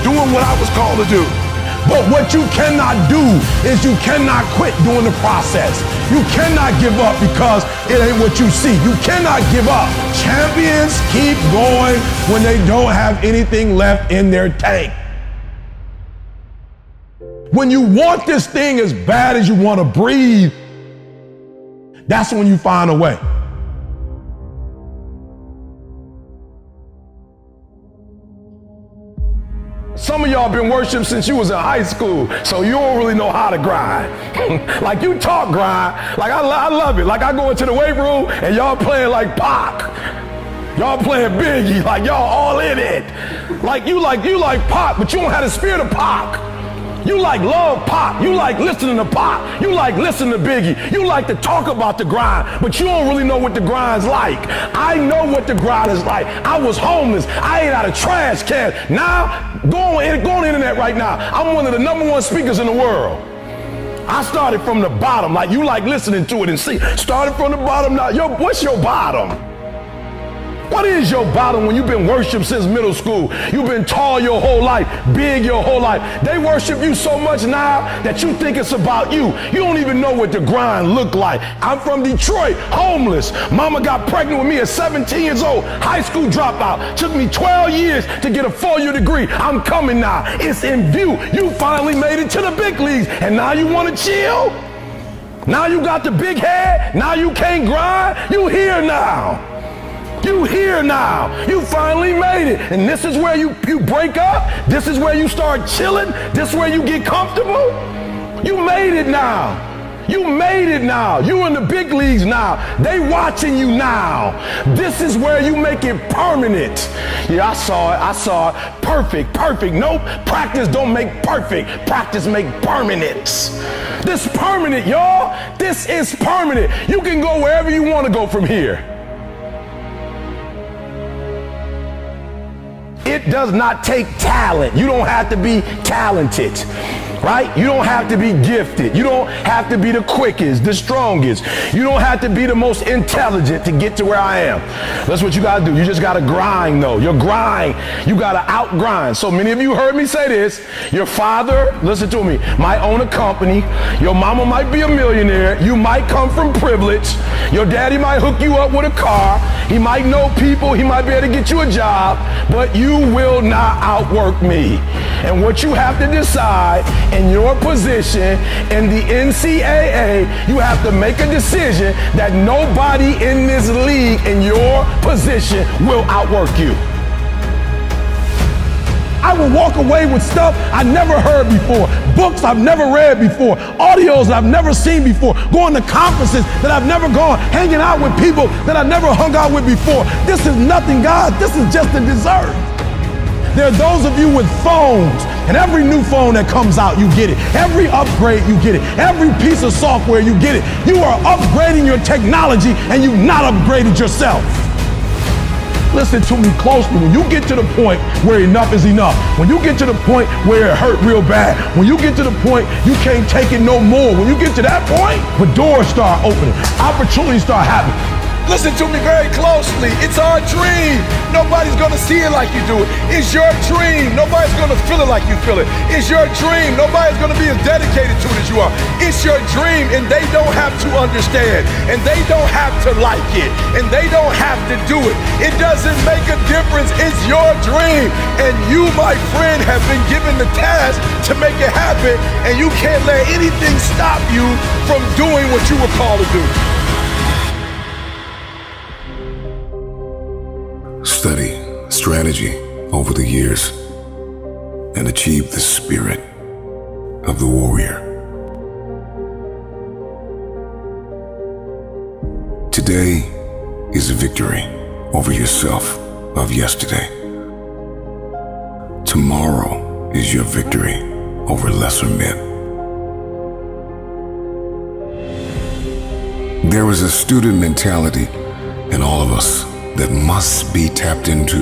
doing what I was called to do. But what you cannot do is you cannot quit during the process. You cannot give up because it ain't what you see. You cannot give up. Champions keep going when they don't have anything left in their tank. When you want this thing as bad as you want to breathe, that's when you find a way. Some of y'all been worshiping since you was in high school, so you don't really know how to grind. like you talk grind, like I, I love it. Like I go into the weight room and y'all playing like Pac. Y'all playing Biggie, like y'all all in it. Like you like you like Pac, but you don't have the spirit of Pac. You like love pop. You like listening to pop. You like listening to Biggie. You like to talk about the grind, but you don't really know what the grind's like. I know what the grind is like. I was homeless. I ate out of trash cans. Now, go on, go on the internet right now. I'm one of the number one speakers in the world. I started from the bottom, like you like listening to it and see. Started from the bottom now. Yo, what's your bottom? What is your bottom when you've been worshiped since middle school? You've been tall your whole life, big your whole life. They worship you so much now that you think it's about you. You don't even know what the grind look like. I'm from Detroit, homeless. Mama got pregnant with me at 17 years old, high school dropout. Took me 12 years to get a four-year degree. I'm coming now. It's in view. You finally made it to the big leagues, and now you want to chill? Now you got the big head. Now you can't grind. You here now. You here now. You finally made it. And this is where you, you break up. This is where you start chilling. This is where you get comfortable. You made it now. You made it now. You in the big leagues now. They watching you now. This is where you make it permanent. Yeah, I saw it. I saw it. Perfect, perfect. Nope. Practice don't make perfect. Practice make permanent. This permanent, y'all. This is permanent. You can go wherever you want to go from here. It does not take talent. You don't have to be talented right? You don't have to be gifted. You don't have to be the quickest, the strongest. You don't have to be the most intelligent to get to where I am. That's what you got to do. You just got to grind, though. Your grind, you got to outgrind. So many of you heard me say this. Your father, listen to me, might own a company. Your mama might be a millionaire. You might come from privilege. Your daddy might hook you up with a car. He might know people. He might be able to get you a job. But you will not outwork me. And what you have to decide in your position in the NCAA, you have to make a decision that nobody in this league in your position will outwork you. I will walk away with stuff I never heard before, books I've never read before, audios I've never seen before, going to conferences that I've never gone, hanging out with people that I've never hung out with before. This is nothing, God. This is just a dessert. There are those of you with phones, and every new phone that comes out, you get it. Every upgrade, you get it. Every piece of software, you get it. You are upgrading your technology, and you've not upgraded yourself. Listen to me closely. When you get to the point where enough is enough, when you get to the point where it hurt real bad, when you get to the point you can't take it no more, when you get to that point, the doors start opening, opportunities start happening. Listen to me very closely. It's our dream. Nobody's gonna see it like you do it. It's your dream. Nobody's gonna feel it like you feel it. It's your dream. Nobody's gonna be as dedicated to it as you are. It's your dream, and they don't have to understand, and they don't have to like it, and they don't have to do it. It doesn't make a difference. It's your dream, and you, my friend, have been given the task to make it happen, and you can't let anything stop you from doing what you were called to do. Study, strategy over the years. and achieve the spirit of the warrior. Today is a victory over yourself of yesterday. Tomorrow is your victory over lesser men. There is a student mentality in all of us that must be tapped into.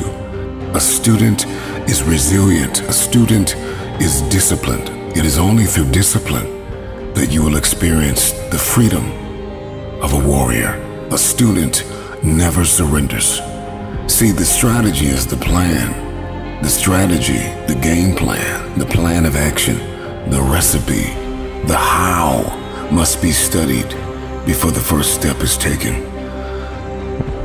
A student is resilient. A student is disciplined. It is only through discipline that you will experience the freedom of a warrior. A student never surrenders. See, the strategy is the plan. The strategy, the game plan, the plan of action, the recipe, the how must be studied before the first step is taken.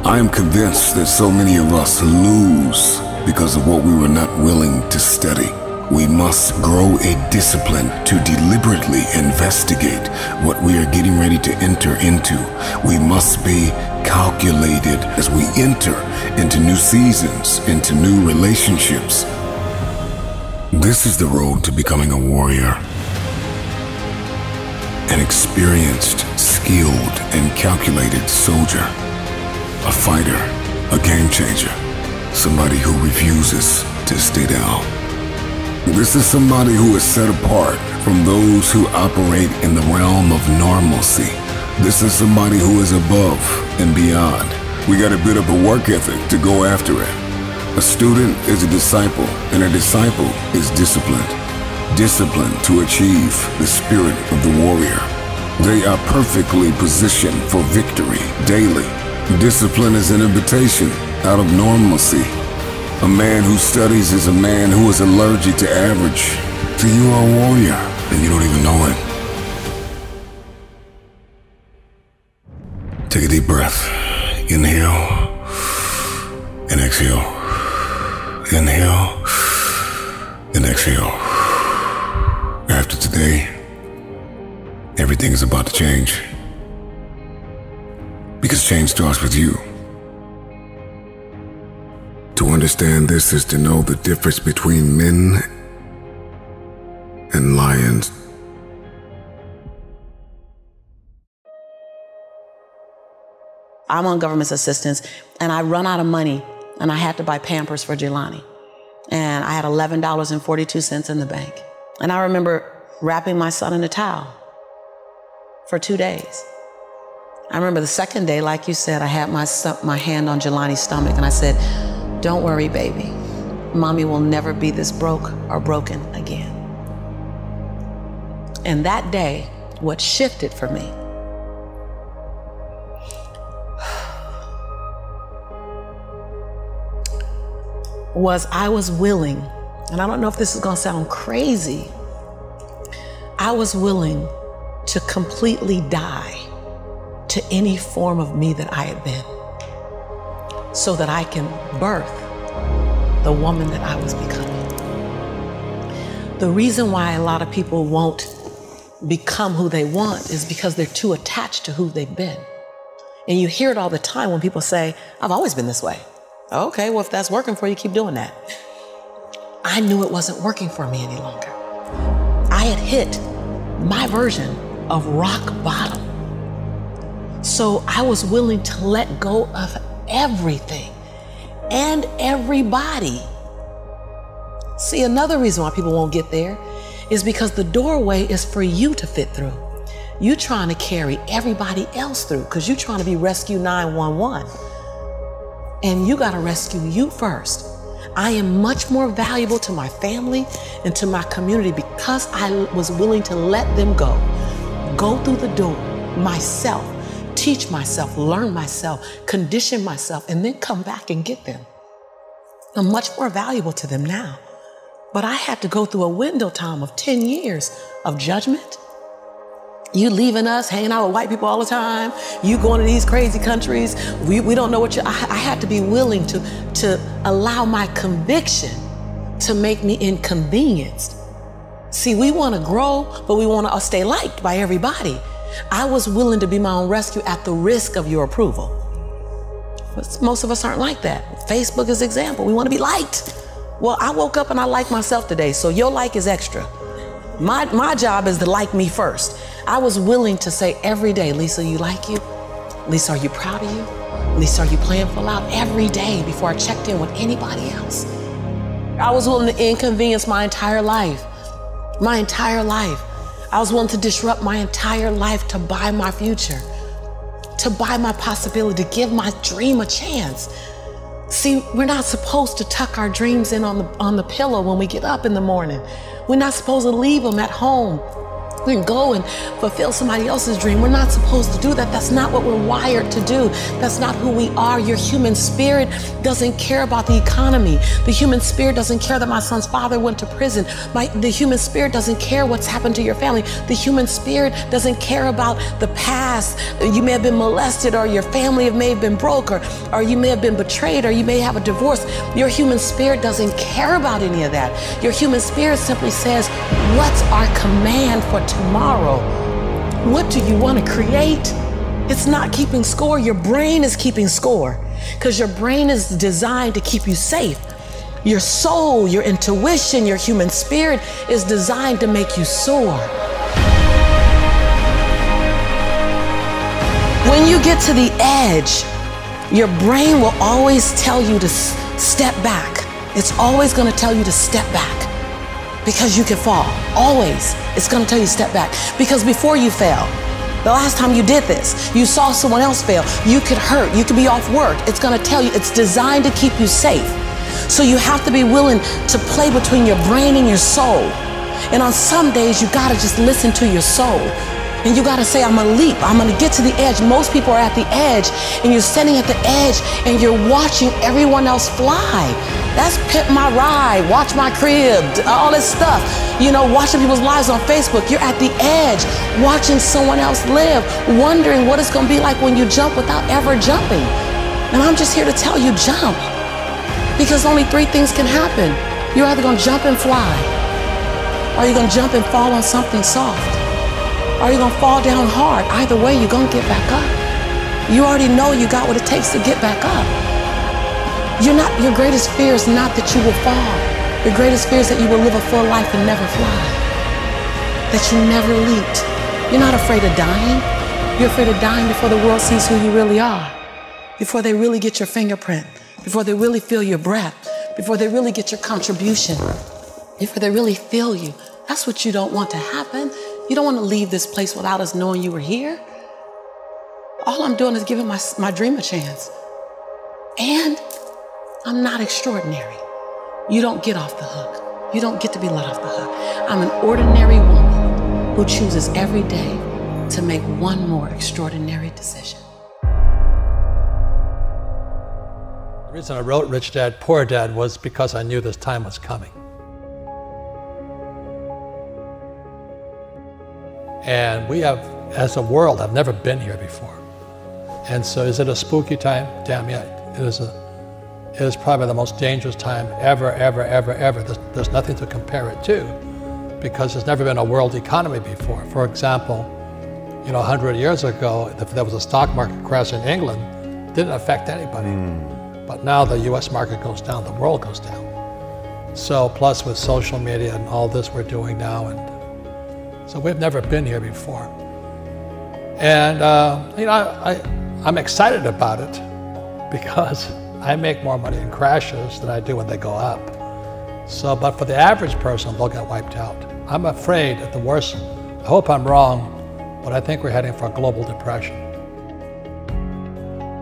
I am convinced that so many of us lose because of what we were not willing to study. We must grow a discipline to deliberately investigate what we are getting ready to enter into. We must be calculated as we enter into new seasons, into new relationships. This is the road to becoming a warrior. An experienced, skilled, and calculated soldier. A fighter, a game changer, somebody who refuses to stay down. This is somebody who is set apart from those who operate in the realm of normalcy. This is somebody who is above and beyond. We got a bit of a work ethic to go after it. A student is a disciple, and a disciple is disciplined. Disciplined to achieve the spirit of the warrior. They are perfectly positioned for victory daily. Discipline is an invitation out of normalcy. A man who studies is a man who is allergic to average. So you are a warrior, and you don't even know it. Take a deep breath. Inhale and exhale. Inhale and exhale. After today, everything is about to change. Because change starts with you. To understand this is to know the difference between men and lions. I'm on government assistance and I run out of money and I had to buy Pampers for Jelani. And I had $11.42 in the bank. And I remember wrapping my son in a towel for two days. I remember the second day, like you said, I had my, my hand on Jelani's stomach and I said, Don't worry, baby. Mommy will never be this broke or broken again. And that day, what shifted for me was I was willing, and I don't know if this is gonna sound crazy, I was willing to completely die to any form of me that I had been so that I can birth the woman that I was becoming. The reason why a lot of people won't become who they want is because they're too attached to who they've been. And you hear it all the time when people say, I've always been this way. Okay, well, if that's working for you, keep doing that. I knew it wasn't working for me any longer. I had hit my version of rock bottom. So I was willing to let go of everything and everybody. See, another reason why people won't get there is because the doorway is for you to fit through. You're trying to carry everybody else through because you're trying to be rescue 911. And you got to rescue you first. I am much more valuable to my family and to my community because I was willing to let them go. Go through the door myself, teach myself, learn myself, condition myself, and then come back and get them. I'm much more valuable to them now. But I had to go through a window time of 10 years of judgment. You leaving us, hanging out with white people all the time. You going to these crazy countries. We, we don't know what you. I, I had to be willing to, to allow my conviction to make me inconvenienced. See, we want to grow, but we want to stay liked by everybody. I was willing to be my own rescue at the risk of your approval. Most of us aren't like that. Facebook is an example. We want to be liked. Well, I woke up and I like myself today, so your like is extra. My, my job is to like me first. I was willing to say every day, Lisa, you like you? Lisa, are you proud of you? Lisa, are you playing full out? Every day before I checked in with anybody else. I was willing to inconvenience my entire life. My entire life. I was willing to disrupt my entire life to buy my future, to buy my possibility, to give my dream a chance. See, we're not supposed to tuck our dreams in on the, on the pillow when we get up in the morning. We're not supposed to leave them at home can go and fulfill somebody else's dream. We're not supposed to do that. That's not what we're wired to do. That's not who we are. Your human spirit doesn't care about the economy. The human spirit doesn't care that my son's father went to prison. My, the human spirit doesn't care what's happened to your family. The human spirit doesn't care about the past. You may have been molested, or your family may have been broke, or, or you may have been betrayed, or you may have a divorce. Your human spirit doesn't care about any of that. Your human spirit simply says, What's our command for tomorrow? What do you want to create? It's not keeping score. Your brain is keeping score because your brain is designed to keep you safe. Your soul, your intuition, your human spirit is designed to make you soar. When you get to the edge, your brain will always tell you to step back. It's always going to tell you to step back because you can fall. Always. It's going to tell you step back. Because before you fail, the last time you did this, you saw someone else fail. You could hurt. You could be off work. It's going to tell you it's designed to keep you safe. So you have to be willing to play between your brain and your soul. And on some days, you got to just listen to your soul. And you got to say, I'm going to leap. I'm going to get to the edge. Most people are at the edge, and you're standing at the edge, and you're watching everyone else fly. That's Pimp My Ride, Watch My Crib, all this stuff. You know, watching people's lives on Facebook. You're at the edge, watching someone else live, wondering what it's to be like when you jump without ever jumping. And I'm just here to tell you, jump. Because only three things can happen. You're either to jump and fly, or you're to jump and fall on something soft, or you're to fall down hard. Either way, you're to get back up. You already know you got what it takes to get back up. You're not, your greatest fear is not that you will fall. Your greatest fear is that you will live a full life and never fly. That you never leaped. You're not afraid of dying. You're afraid of dying before the world sees who you really are. Before they really get your fingerprint. Before they really feel your breath. Before they really get your contribution. Before they really feel you. That's what you don't want to happen. You don't want to leave this place without us knowing you were here. All I'm doing is giving my, my dream a chance. And I'm not extraordinary. You don't get off the hook. You don't get to be let off the hook. I'm an ordinary woman who chooses every day to make one more extraordinary decision. The reason I wrote Rich Dad, Poor Dad was because I knew this time was coming. And we have, as a world, have never been here before. And so is it a spooky time? Damn yeah, it is a is probably the most dangerous time ever, ever, ever, ever. There's, there's nothing to compare it to because there's never been a world economy before. For example, you know, 100 years ago, if there was a stock market crash in England, it didn't affect anybody. Mm. But now the US market goes down, the world goes down. So plus with social media and all this we're doing now, and so we've never been here before. And uh, you know, I, I, I'm excited about it because I make more money in crashes than I do when they go up. So, but for the average person, they'll get wiped out. I'm afraid at the worst, I hope I'm wrong, but I think we're heading for a global depression.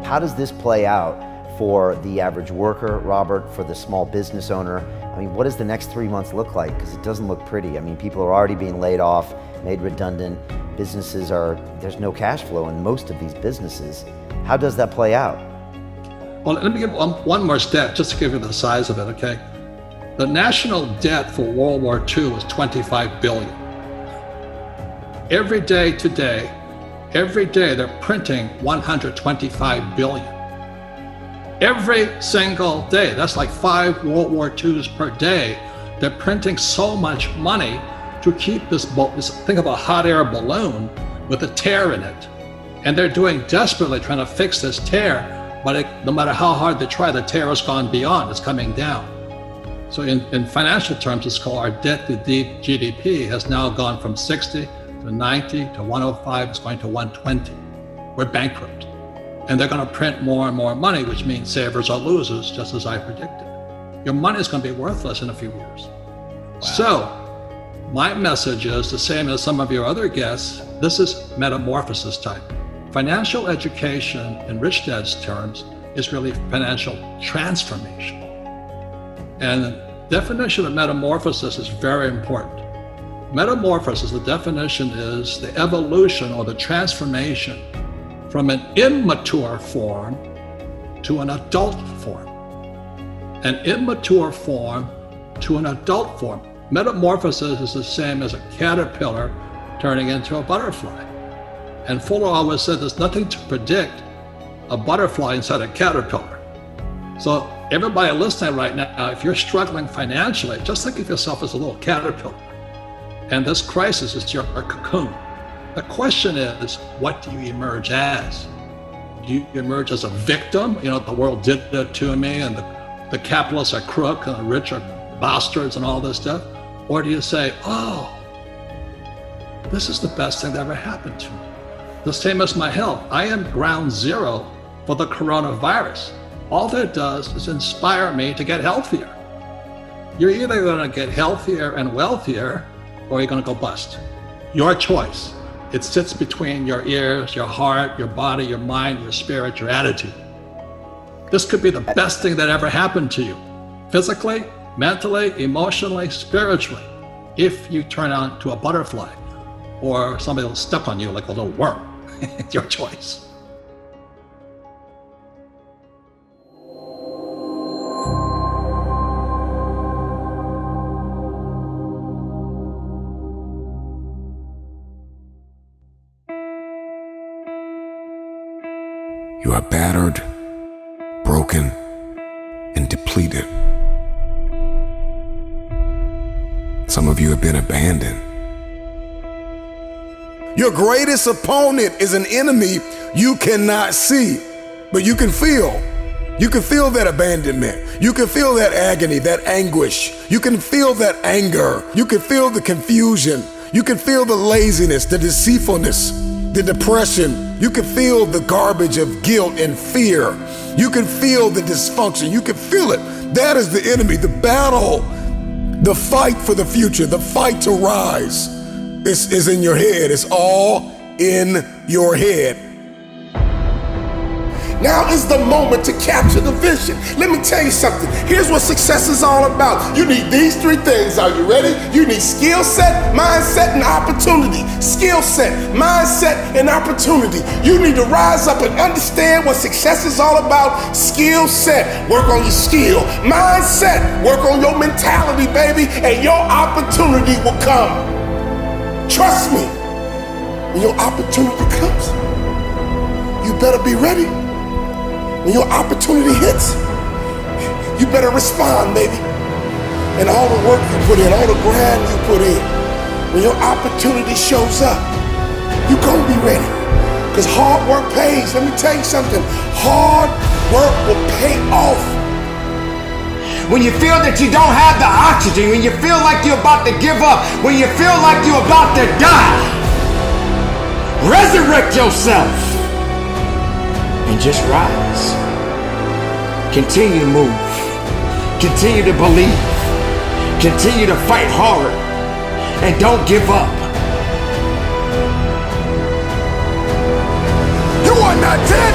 How does this play out for the average worker, Robert, for the small business owner? I mean, what does the next three months look like? Because it doesn't look pretty. I mean, people are already being laid off, made redundant. Businesses are, there's no cash flow in most of these businesses. How does that play out? Well, let me give one, more step just to give you the size of it, okay? The national debt for World War II was 25 billion. Every day today, every day they're printing 125 billion. Every single day, that's like five World War IIs per day. They're printing so much money to keep this, this think of a hot air balloon with a tear in it. And they're doing desperately trying to fix this tear but it, no matter how hard they try, the tear has gone beyond, it's coming down. So in, in financial terms, it's called our debt to GDP has now gone from 60 to 90 to 105. It's going to 120. We're bankrupt. And they're going to print more and more money, which means savers are losers, just as I predicted. Your money is going to be worthless in a few years. So, my message is the same as some of your other guests this is metamorphosis time. Financial education, in Rich Dad's terms, is really financial transformation. And the definition of metamorphosis is very important. Metamorphosis, the definition is the evolution or the transformation from an immature form to an adult form. An immature form to an adult form. Metamorphosis is the same as a caterpillar turning into a butterfly. And Fuller always said there's nothing to predict a butterfly inside a caterpillar. So everybody listening right now, if you're struggling financially, just think of yourself as a little caterpillar. And this crisis is your cocoon. The question is, what do you emerge as? Do you emerge as a victim? You know, the world did it to me, and the, the capitalists are crook, and the rich are bastards, and all this stuff? Or do you say, oh, this is the best thing that ever happened to me? The same as my health. I am ground zero for the coronavirus. All that does is inspire me to get healthier. You're either going to get healthier and wealthier, or you're going to go bust. Your choice. It sits between your ears, your heart, your body, your mind, your spirit, your attitude. This could be the best thing that ever happened to you, physically, mentally, emotionally, spiritually, if you turn on to a butterfly or somebody will step on you like a little worm. It's your choice. You are battered, broken, and depleted. Some of you have been abandoned. Your greatest opponent is an enemy you cannot see, but you can feel. You can feel that abandonment. You can feel that agony, that anguish. You can feel that anger. You can feel the confusion. You can feel the laziness, the deceitfulness, the depression. You can feel the garbage of guilt and fear. You can feel the dysfunction. You can feel it. That is the enemy, the battle, the fight for the future, the fight to rise is, is in your head. It's all in your head. Now is the moment to capture the vision. Let me tell you something. Here's what success is all about. You need these three things. Are you ready? You need skill set, mindset, and opportunity. Skill set, mindset, and opportunity. You need to rise up and understand what success is all about. Skill set, work on your skill. Mindset, work on your mentality, baby, and your opportunity will come. Trust me, when your opportunity comes, you better be ready. When your opportunity hits, you better respond, baby. And all the work you put in, all the grind you put in, when your opportunity shows up, you gonna be ready. Because hard work pays. Let me tell you something. Hard work will pay off. When you feel that you don't have the oxygen, when you feel like you're about to give up, when you feel like you're about to die, resurrect yourself and just rise. Continue to move. Continue to believe. Continue to fight hard. And don't give up. You are not dead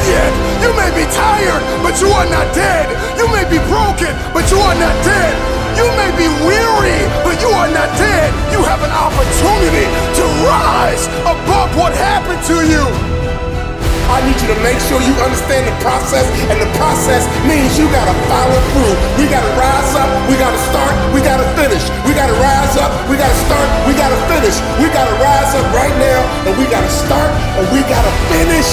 tired, but you are not dead. You may be broken, but you are not dead. You may be weary, but you are not dead. You have an opportunity to rise above what happened to you. I need you to make sure you understand the process, and the process means you gotta follow through. We gotta rise up, we gotta start, we gotta finish. We gotta rise up, we gotta start, we gotta finish. We gotta rise up right now, and we gotta start, and we gotta finish.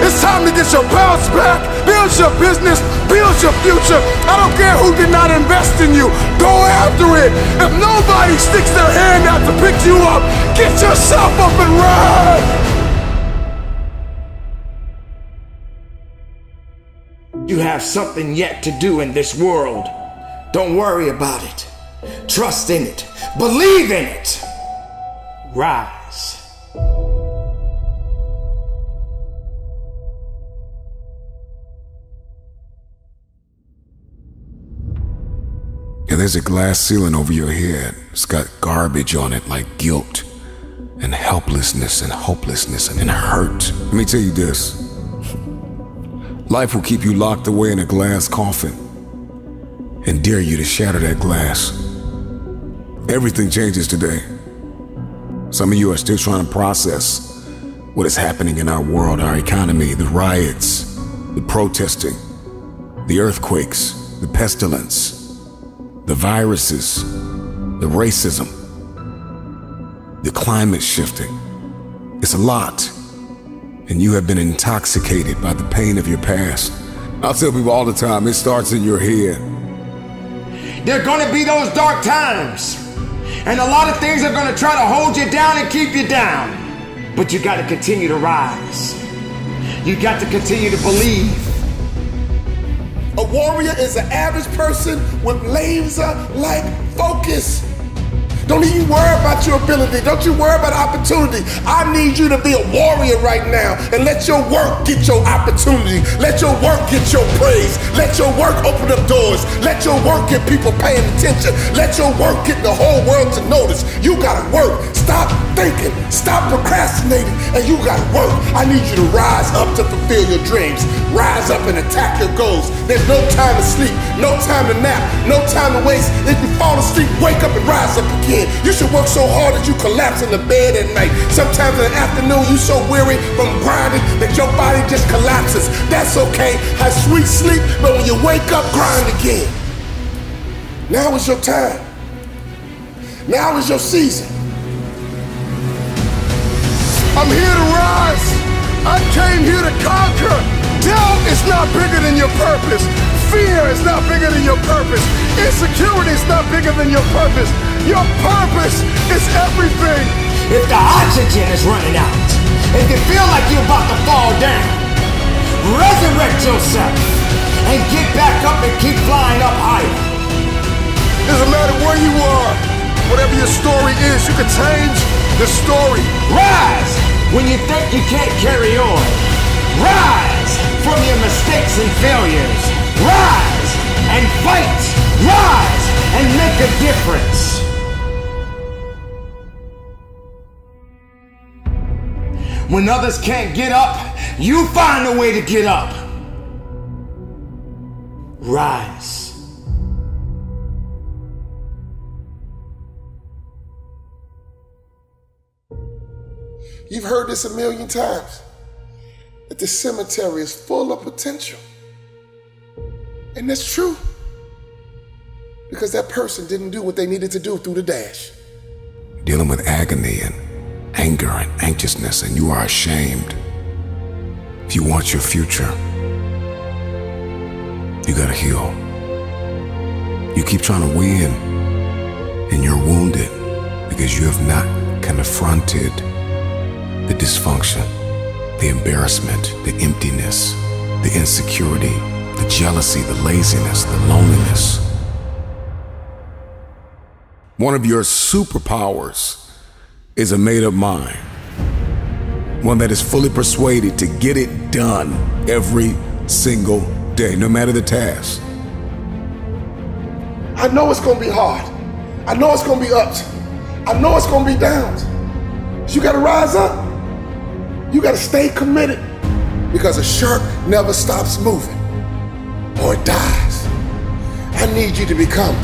It's time to get your bounce back, build your business, build your future. I don't care who did not invest in you. Go after it. If nobody sticks their hand out to pick you up, get yourself up and run. You have something yet to do in this world. Don't worry about it. Trust in it. Believe in it. Rise. Yeah, there's a glass ceiling over your head. It's got garbage on it like guilt and helplessness and hopelessness and hurt. Let me tell you this life will keep you locked away in a glass coffin and dare you to shatter that glass. Everything changes today. Some of you are still trying to process what is happening in our world, our economy, the riots, the protesting, the earthquakes, the pestilence, the viruses, the racism, the climate shifting. It's a lot. And you have been intoxicated by the pain of your past. I tell people all the time, it starts in your head. There are going to be those dark times. And a lot of things are going to try to hold you down and keep you down. But you got to continue to rise. You got to continue to believe. A warrior is an average person with laser like focus. Don't even worry about your ability. Don't you worry about opportunity. I need you to be a warrior right now and let your work get your opportunity. Let your work get your praise. Let your work open up doors. Let your work get people paying attention. Let your work get the whole world to notice. You gotta work. Stop thinking. Stop procrastinating. And you gotta work. I need you to rise up to fulfill your dreams. Rise up and attack your goals. There's no time to sleep, no time to nap, no time to waste. If you fall asleep, wake up and rise up again. You should work so hard that you collapse in the bed at night. Sometimes in the afternoon, you're so weary from grinding that your body just collapses. That's okay. Have sweet sleep, but when you wake up, grind again. Now is your time. Now is your season. I'm here to rise. I came here to conquer. Doubt is not bigger than your purpose. Fear is not bigger than your purpose. Insecurity is not bigger than your purpose. Your purpose is everything. If the oxygen is running out, if you feel like you're about to fall down, resurrect yourself and get back up and keep flying up higher. Doesn't matter where you are, whatever your story is, you can change the story. Rise when you think you can't carry on. Rise from your mistakes and failures. Rise and fight. Rise and make a difference. When others can't get up, you find a way to get up. Rise. You've heard this a million times that the cemetery is full of potential. And that's true. Because that person didn't do what they needed to do through the dash. Dealing with agony and anger and anxiousness, and you are ashamed. If you want your future, you gotta heal. You keep trying to win, and you're wounded because you have not confronted the dysfunction, the embarrassment, the emptiness, the insecurity, the jealousy, the laziness, the loneliness. One of your superpowers is a made up mind. One that is fully persuaded to get it done every single day, no matter the task. I know it's gonna be hard. I know it's gonna be ups. I know it's gonna be downs. You gotta rise up. You gotta stay committed. Because a shark never stops moving or it dies. I need you to become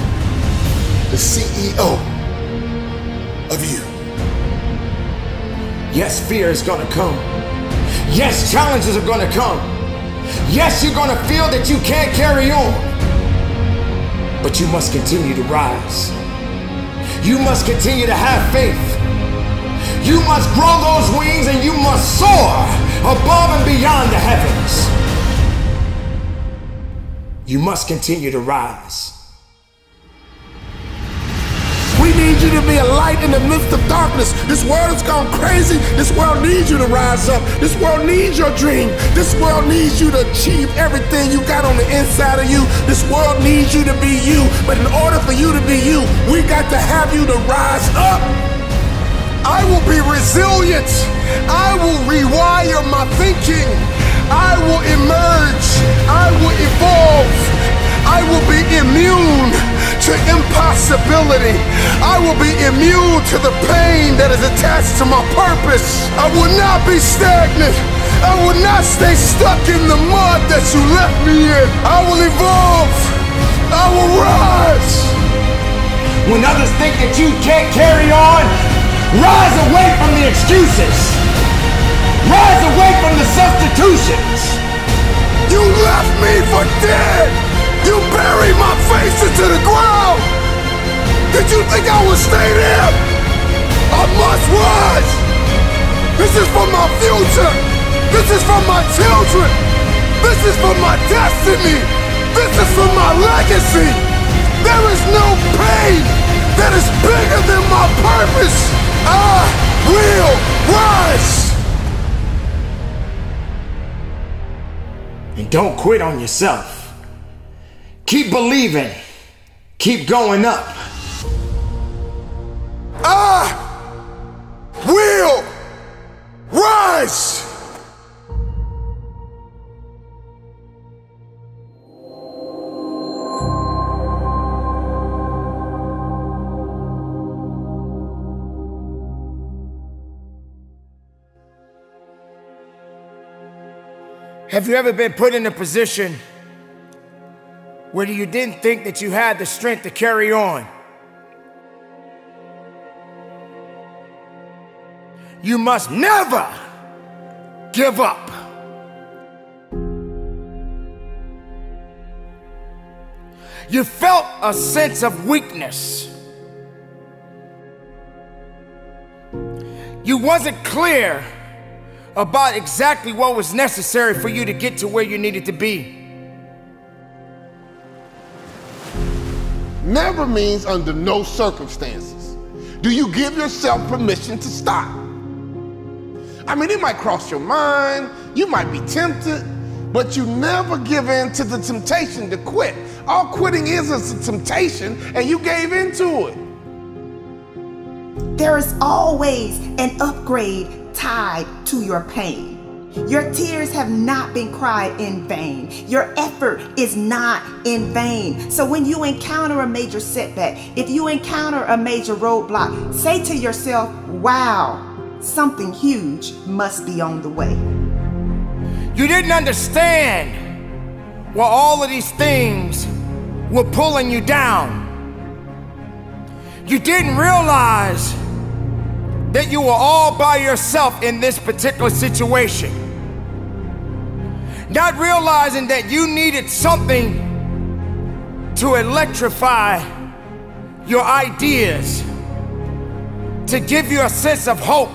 the CEO of you. Yes, fear is gonna come. Yes, challenges are gonna come. Yes, you're gonna feel that you can't carry on. But you must continue to rise. You must continue to have faith. You must grow those wings and you must soar above and beyond the heavens. You must continue to rise. We need you to be a light in the midst of darkness. This world has gone crazy. This world needs you to rise up. This world needs your dream. This world needs you to achieve everything you got on the inside of you. This world needs you to be you. But in order for you to be you, we got to have you to rise up. I will be resilient. I will rewire my thinking. I will emerge. I will evolve. I will be immune to impossibility. I will be immune to the pain that is attached to my purpose. I will not be stagnant. I will not stay stuck in the mud that you left me in. I will evolve. I will rise. When others think that you can't carry on, rise away from the excuses. Rise away from the substitutions. You left me for dead. You buried my face into the ground. Did you think I would stay there? I must rise. This is for my future. This is for my children. This is for my destiny. This is for my legacy. There is no pain that is bigger than my purpose. I will rise. And don't quit on yourself. Keep believing. Keep going up. I will rise. Have you ever been put in a position where you didn't think that you had the strength to carry on? You must never give up. You felt a sense of weakness. You wasn't clear about exactly what was necessary for you to get to where you needed to be. Never means under no circumstances do you give yourself permission to stop. I mean, it might cross your mind, you might be tempted, but you never give in to the temptation to quit. All quitting is is a temptation, and you gave into it. There is always an upgrade tied to your pain. Your tears have not been cried in vain. Your effort is not in vain. So when you encounter a major setback, if you encounter a major roadblock, say to yourself, wow, something huge must be on the way. You didn't understand why all of these things were pulling you down. You didn't realize that you were all by yourself in this particular situation. Not realizing that you needed something to electrify your ideas, to give you a sense of hope,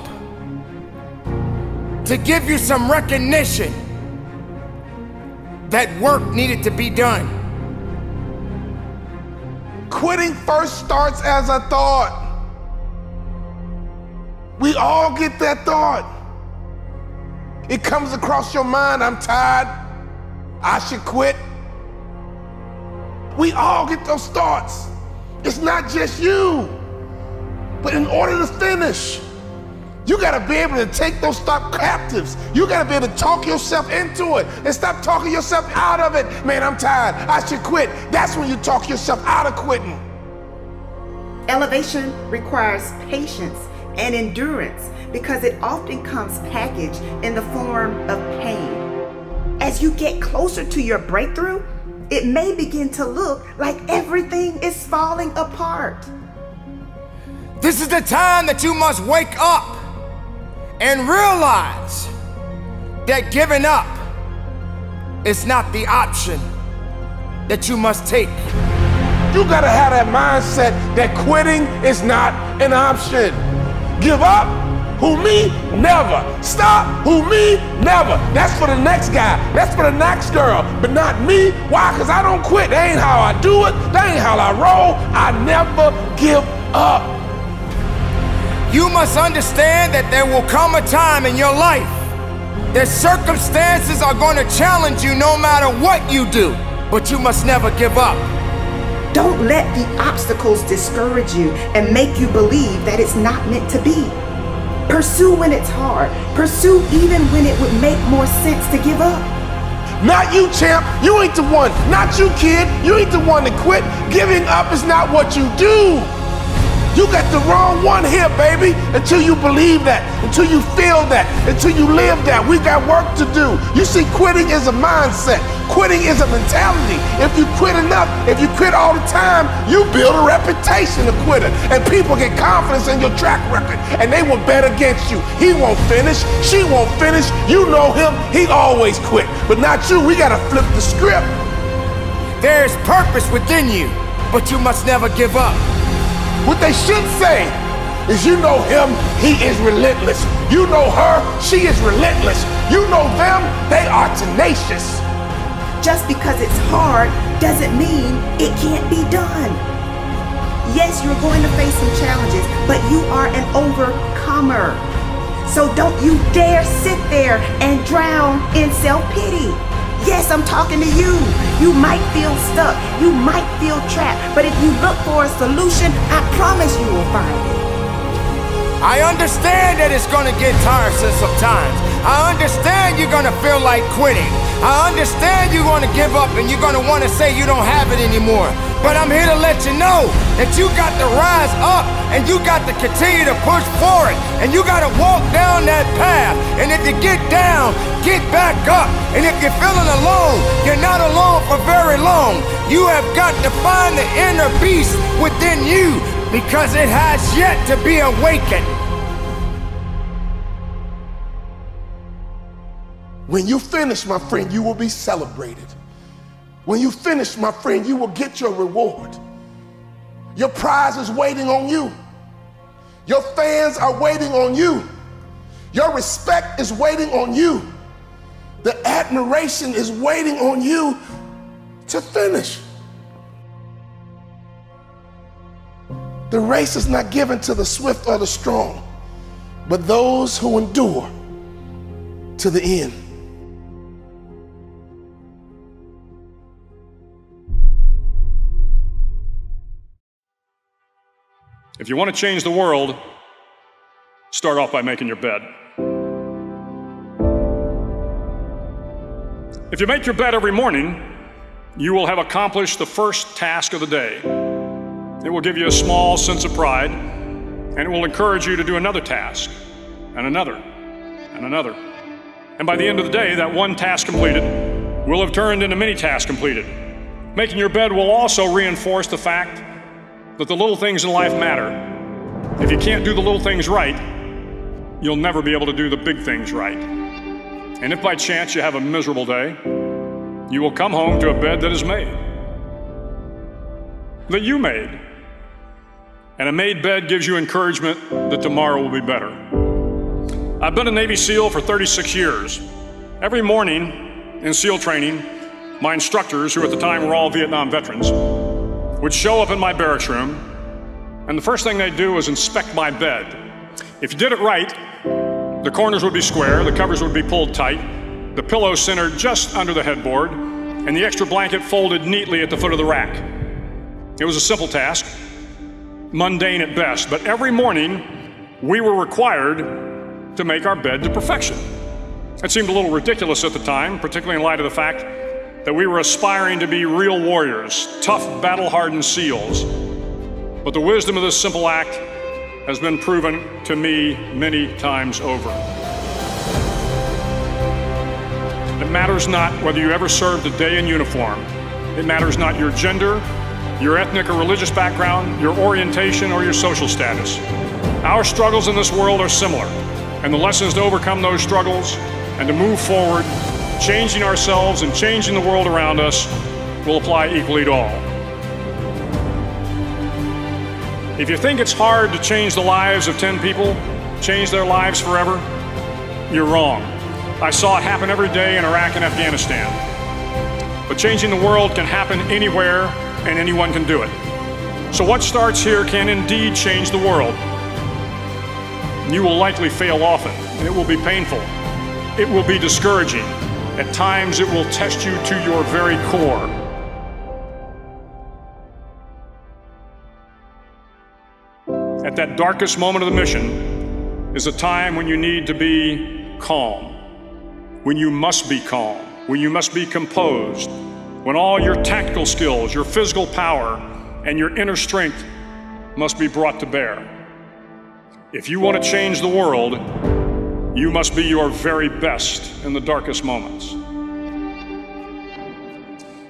to give you some recognition that work needed to be done. Quitting first starts as a thought. We all get that thought. It comes across your mind, I'm tired, I should quit. We all get those thoughts. It's not just you. But in order to finish, you gotta be able to take those thoughts captives. You gotta be able to talk yourself into it and stop talking yourself out of it. Man, I'm tired. I should quit. That's when you talk yourself out of quitting. Elevation requires patience and endurance because it often comes packaged in the form of pain. As you get closer to your breakthrough, it may begin to look like everything is falling apart. This is the time that you must wake up and realize that giving up is not the option that you must take. You gotta have that mindset that quitting is not an option. Give up? Who me? Never. Stop? Who me? Never. That's for the next guy. That's for the next girl. But not me. Why? Because I don't quit. That ain't how I do it. That ain't how I roll. I never give up. You must understand that there will come a time in your life that circumstances are going to challenge you no matter what you do, but you must never give up. Don't let the obstacles discourage you and make you believe that it's not meant to be. Pursue when it's hard. Pursue even when it would make more sense to give up. Not you, champ. You ain't the one. Not you, kid. You ain't the one to quit. Giving up is not what you do. You got the wrong one here, baby. Until you believe that, until you feel that, until you live that. We got work to do. You see, quitting is a mindset. Quitting is a mentality. If you quit enough, if you quit all the time, you build a reputation of quitter. And people get confidence in your track record. And they will bet against you. He won't finish. She won't finish. You know him. He always quit. But not you. We got to flip the script. There is purpose within you, but you must never give up. What they should say is you know him, he is relentless. You know her, she is relentless. You know them, they are tenacious. Just because it's hard doesn't mean it can't be done. Yes, you're going to face some challenges, but you are an overcomer. So don't you dare sit there and drown in self-pity. Yes, I'm talking to you. You might feel stuck. You might feel trapped. But if you look for a solution, I promise you will find it. I understand that it's gonna get tiresome sometimes. I understand you're gonna feel like quitting. I understand you're gonna give up and you're gonna wanna say you don't have it anymore. But I'm here to let you know that you got to rise up and you got to continue to push forward and you got to walk down that path. And if you get down, get back up. And if you're feeling alone, you're not alone for very long. You have got to find the inner beast within you because it has yet to be awakened. When you finish, my friend, you will be celebrated. When you finish, my friend, you will get your reward. Your prize is waiting on you. Your fans are waiting on you. Your respect is waiting on you. The admiration is waiting on you to finish. The race is not given to the swift or the strong, but those who endure to the end. If you want to change the world, start off by making your bed. If you make your bed every morning, you will have accomplished the first task of the day. It will give you a small sense of pride, and it will encourage you to do another task, and another, and another. And by the end of the day, that one task completed will have turned into many tasks completed. Making your bed will also reinforce the fact that the little things in life matter. If you can't do the little things right, you'll never be able to do the big things right. And if by chance you have a miserable day, you will come home to a bed that is made, that you made. And a made bed gives you encouragement that tomorrow will be better. I've been a Navy SEAL for 36 years. Every morning in SEAL training, my instructors, who at the time were all Vietnam veterans, would show up in my barracks room, and the first thing they'd do was inspect my bed. If you did it right, the corners would be square, the covers would be pulled tight, the pillow centered just under the headboard, and the extra blanket folded neatly at the foot of the rack. It was a simple task, mundane at best, but every morning we were required to make our bed to perfection. It seemed a little ridiculous at the time, particularly in light of the fact that we were aspiring to be real warriors, tough, battle hardened SEALs. But the wisdom of this simple act has been proven to me many times over. It matters not whether you ever served a day in uniform. It matters not your gender, your ethnic or religious background, your orientation, or your social status. Our struggles in this world are similar, and the lessons to overcome those struggles and to move forward, changing ourselves and changing the world around us, will apply equally to all. If you think it's hard to change the lives of 10 people, change their lives forever, you're wrong. I saw it happen every day in Iraq and Afghanistan. But changing the world can happen anywhere and anyone can do it. So, what starts here can indeed change the world. You will likely fail often, and it will be painful. It will be discouraging. At times, it will test you to your very core. At that darkest moment of the mission is a time when you need to be calm, when you must be calm, when you must be composed, when all your tactical skills, your physical power, and your inner strength must be brought to bear. If you want to change the world, you must be your very best in the darkest moments.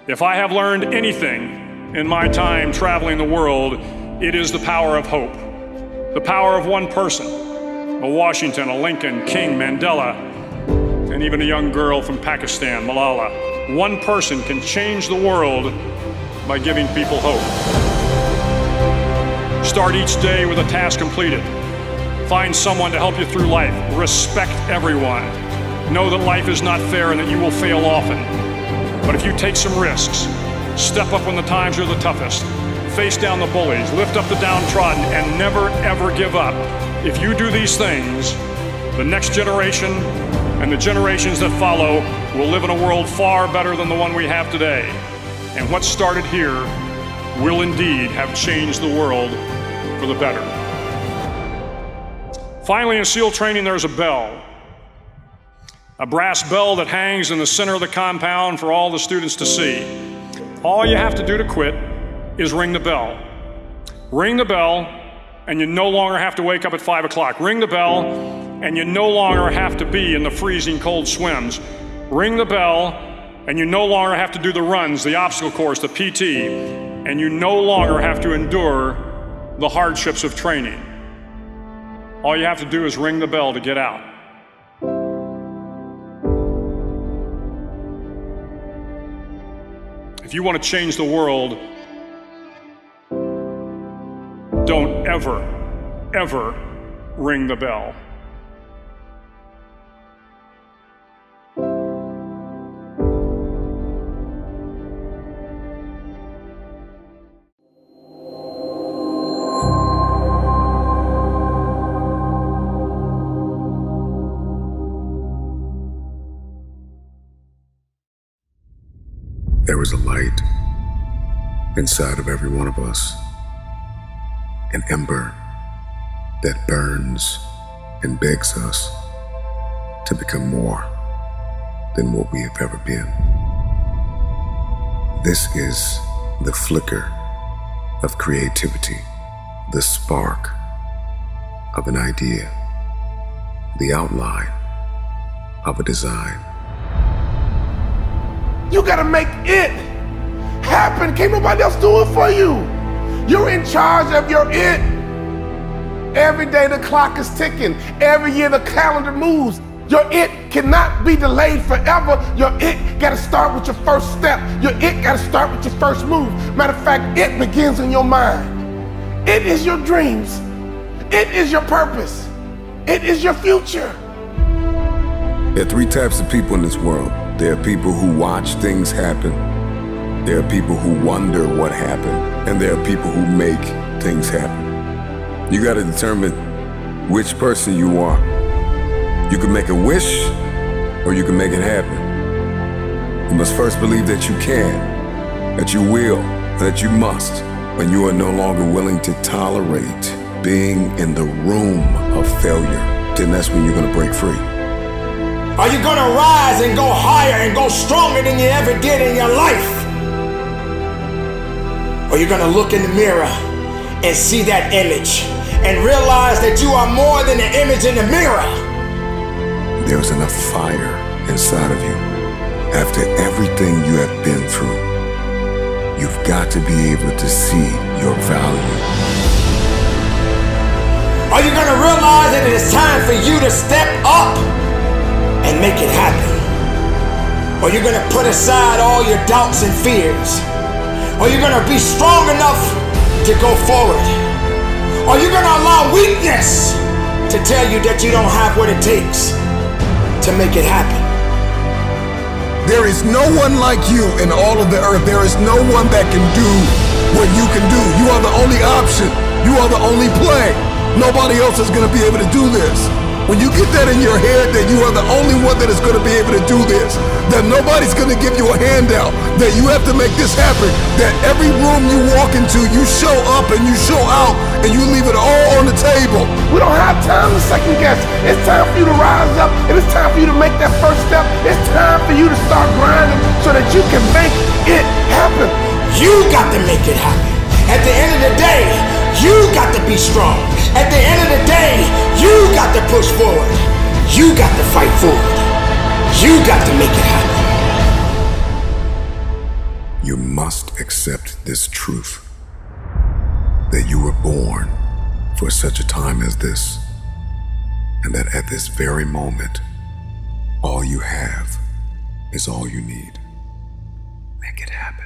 If I have learned anything in my time traveling the world, it is the power of hope. The power of one person a Washington, a Lincoln, King, Mandela, and even a young girl from Pakistan, Malala. One person can change the world by giving people hope. Start each day with a task completed. Find someone to help you through life. Respect everyone. Know that life is not fair and that you will fail often. But if you take some risks, step up when the times are the toughest, face down the bullies, lift up the downtrodden, and never ever give up, if you do these things, the next generation and the generations that follow will live in a world far better than the one we have today. And what started here will indeed have changed the world for the better. Finally, in SEAL training, there's a bell. A brass bell that hangs in the center of the compound for all the students to see. All you have to do to quit is ring the bell. Ring the bell, and you no longer have to wake up at 5 o'clock. Ring the bell, and you no longer have to be in the freezing cold swims. Ring the bell, and you no longer have to do the runs, the obstacle course, the PT, and you no longer have to endure the hardships of training. All you have to do is ring the bell to get out. If you want to change the world, don't ever, ever ring the bell. Inside of every one of us, an ember that burns and begs us to become more than what we have ever been. This is the flicker of creativity, the spark of an idea, the outline of a design. You gotta make it happen. Can't nobody else do it for you. You're in charge of your it. Every day the clock is ticking. Every year the calendar moves. Your it cannot be delayed forever. Your it gotta start with your first step. Your it gotta start with your first move. Matter of fact, it begins in your mind. It is your dreams. It is your purpose. It is your future. There are three types of people in this world. There are people who watch things happen. There are people who wonder what happened. And there are people who make things happen. You gotta determine which person you are. You can make a wish, or you can make it happen. You must first believe that you can, that you will, that you must, when you are no longer willing to tolerate being in the room of failure. Then that's when you're gonna break free. Are you gonna rise and go higher and go stronger than you ever did in your life? Or you gonna look in the mirror and see that image and realize that you are more than the image in the mirror? There's enough fire inside of you. After everything you have been through, you've got to be able to see your value. Are you gonna realize that it is time for you to step up and make it happen? Or you're gonna put aside all your doubts and fears? Or you're gonna be strong enough to go forward? Are you're gonna allow weakness to tell you that you don't have what it takes to make it happen? There is no one like you in all of the earth. There is no one that can do what you can do. You are the only option. You are the only play. Nobody else is going to be able to do this. When you get that in your head that you are the only one that is going to be able to do this, that nobody's going to give you a handout, that you have to make this happen, that every room you walk into, you show up and you show out and you leave it all on the table. We don't have time to second guess. It's time for you to rise up and it's time for you to make that first step. It's time for you to start grinding so that you can make it happen. You got to make it happen. At the end of the day, you got to be strong. At the end of the day, you got to push forward. You got to fight forward. You got to make it happen. You must accept this truth that you were born for such a time as this, and that at this very moment, all you have is all you need. Make it happen.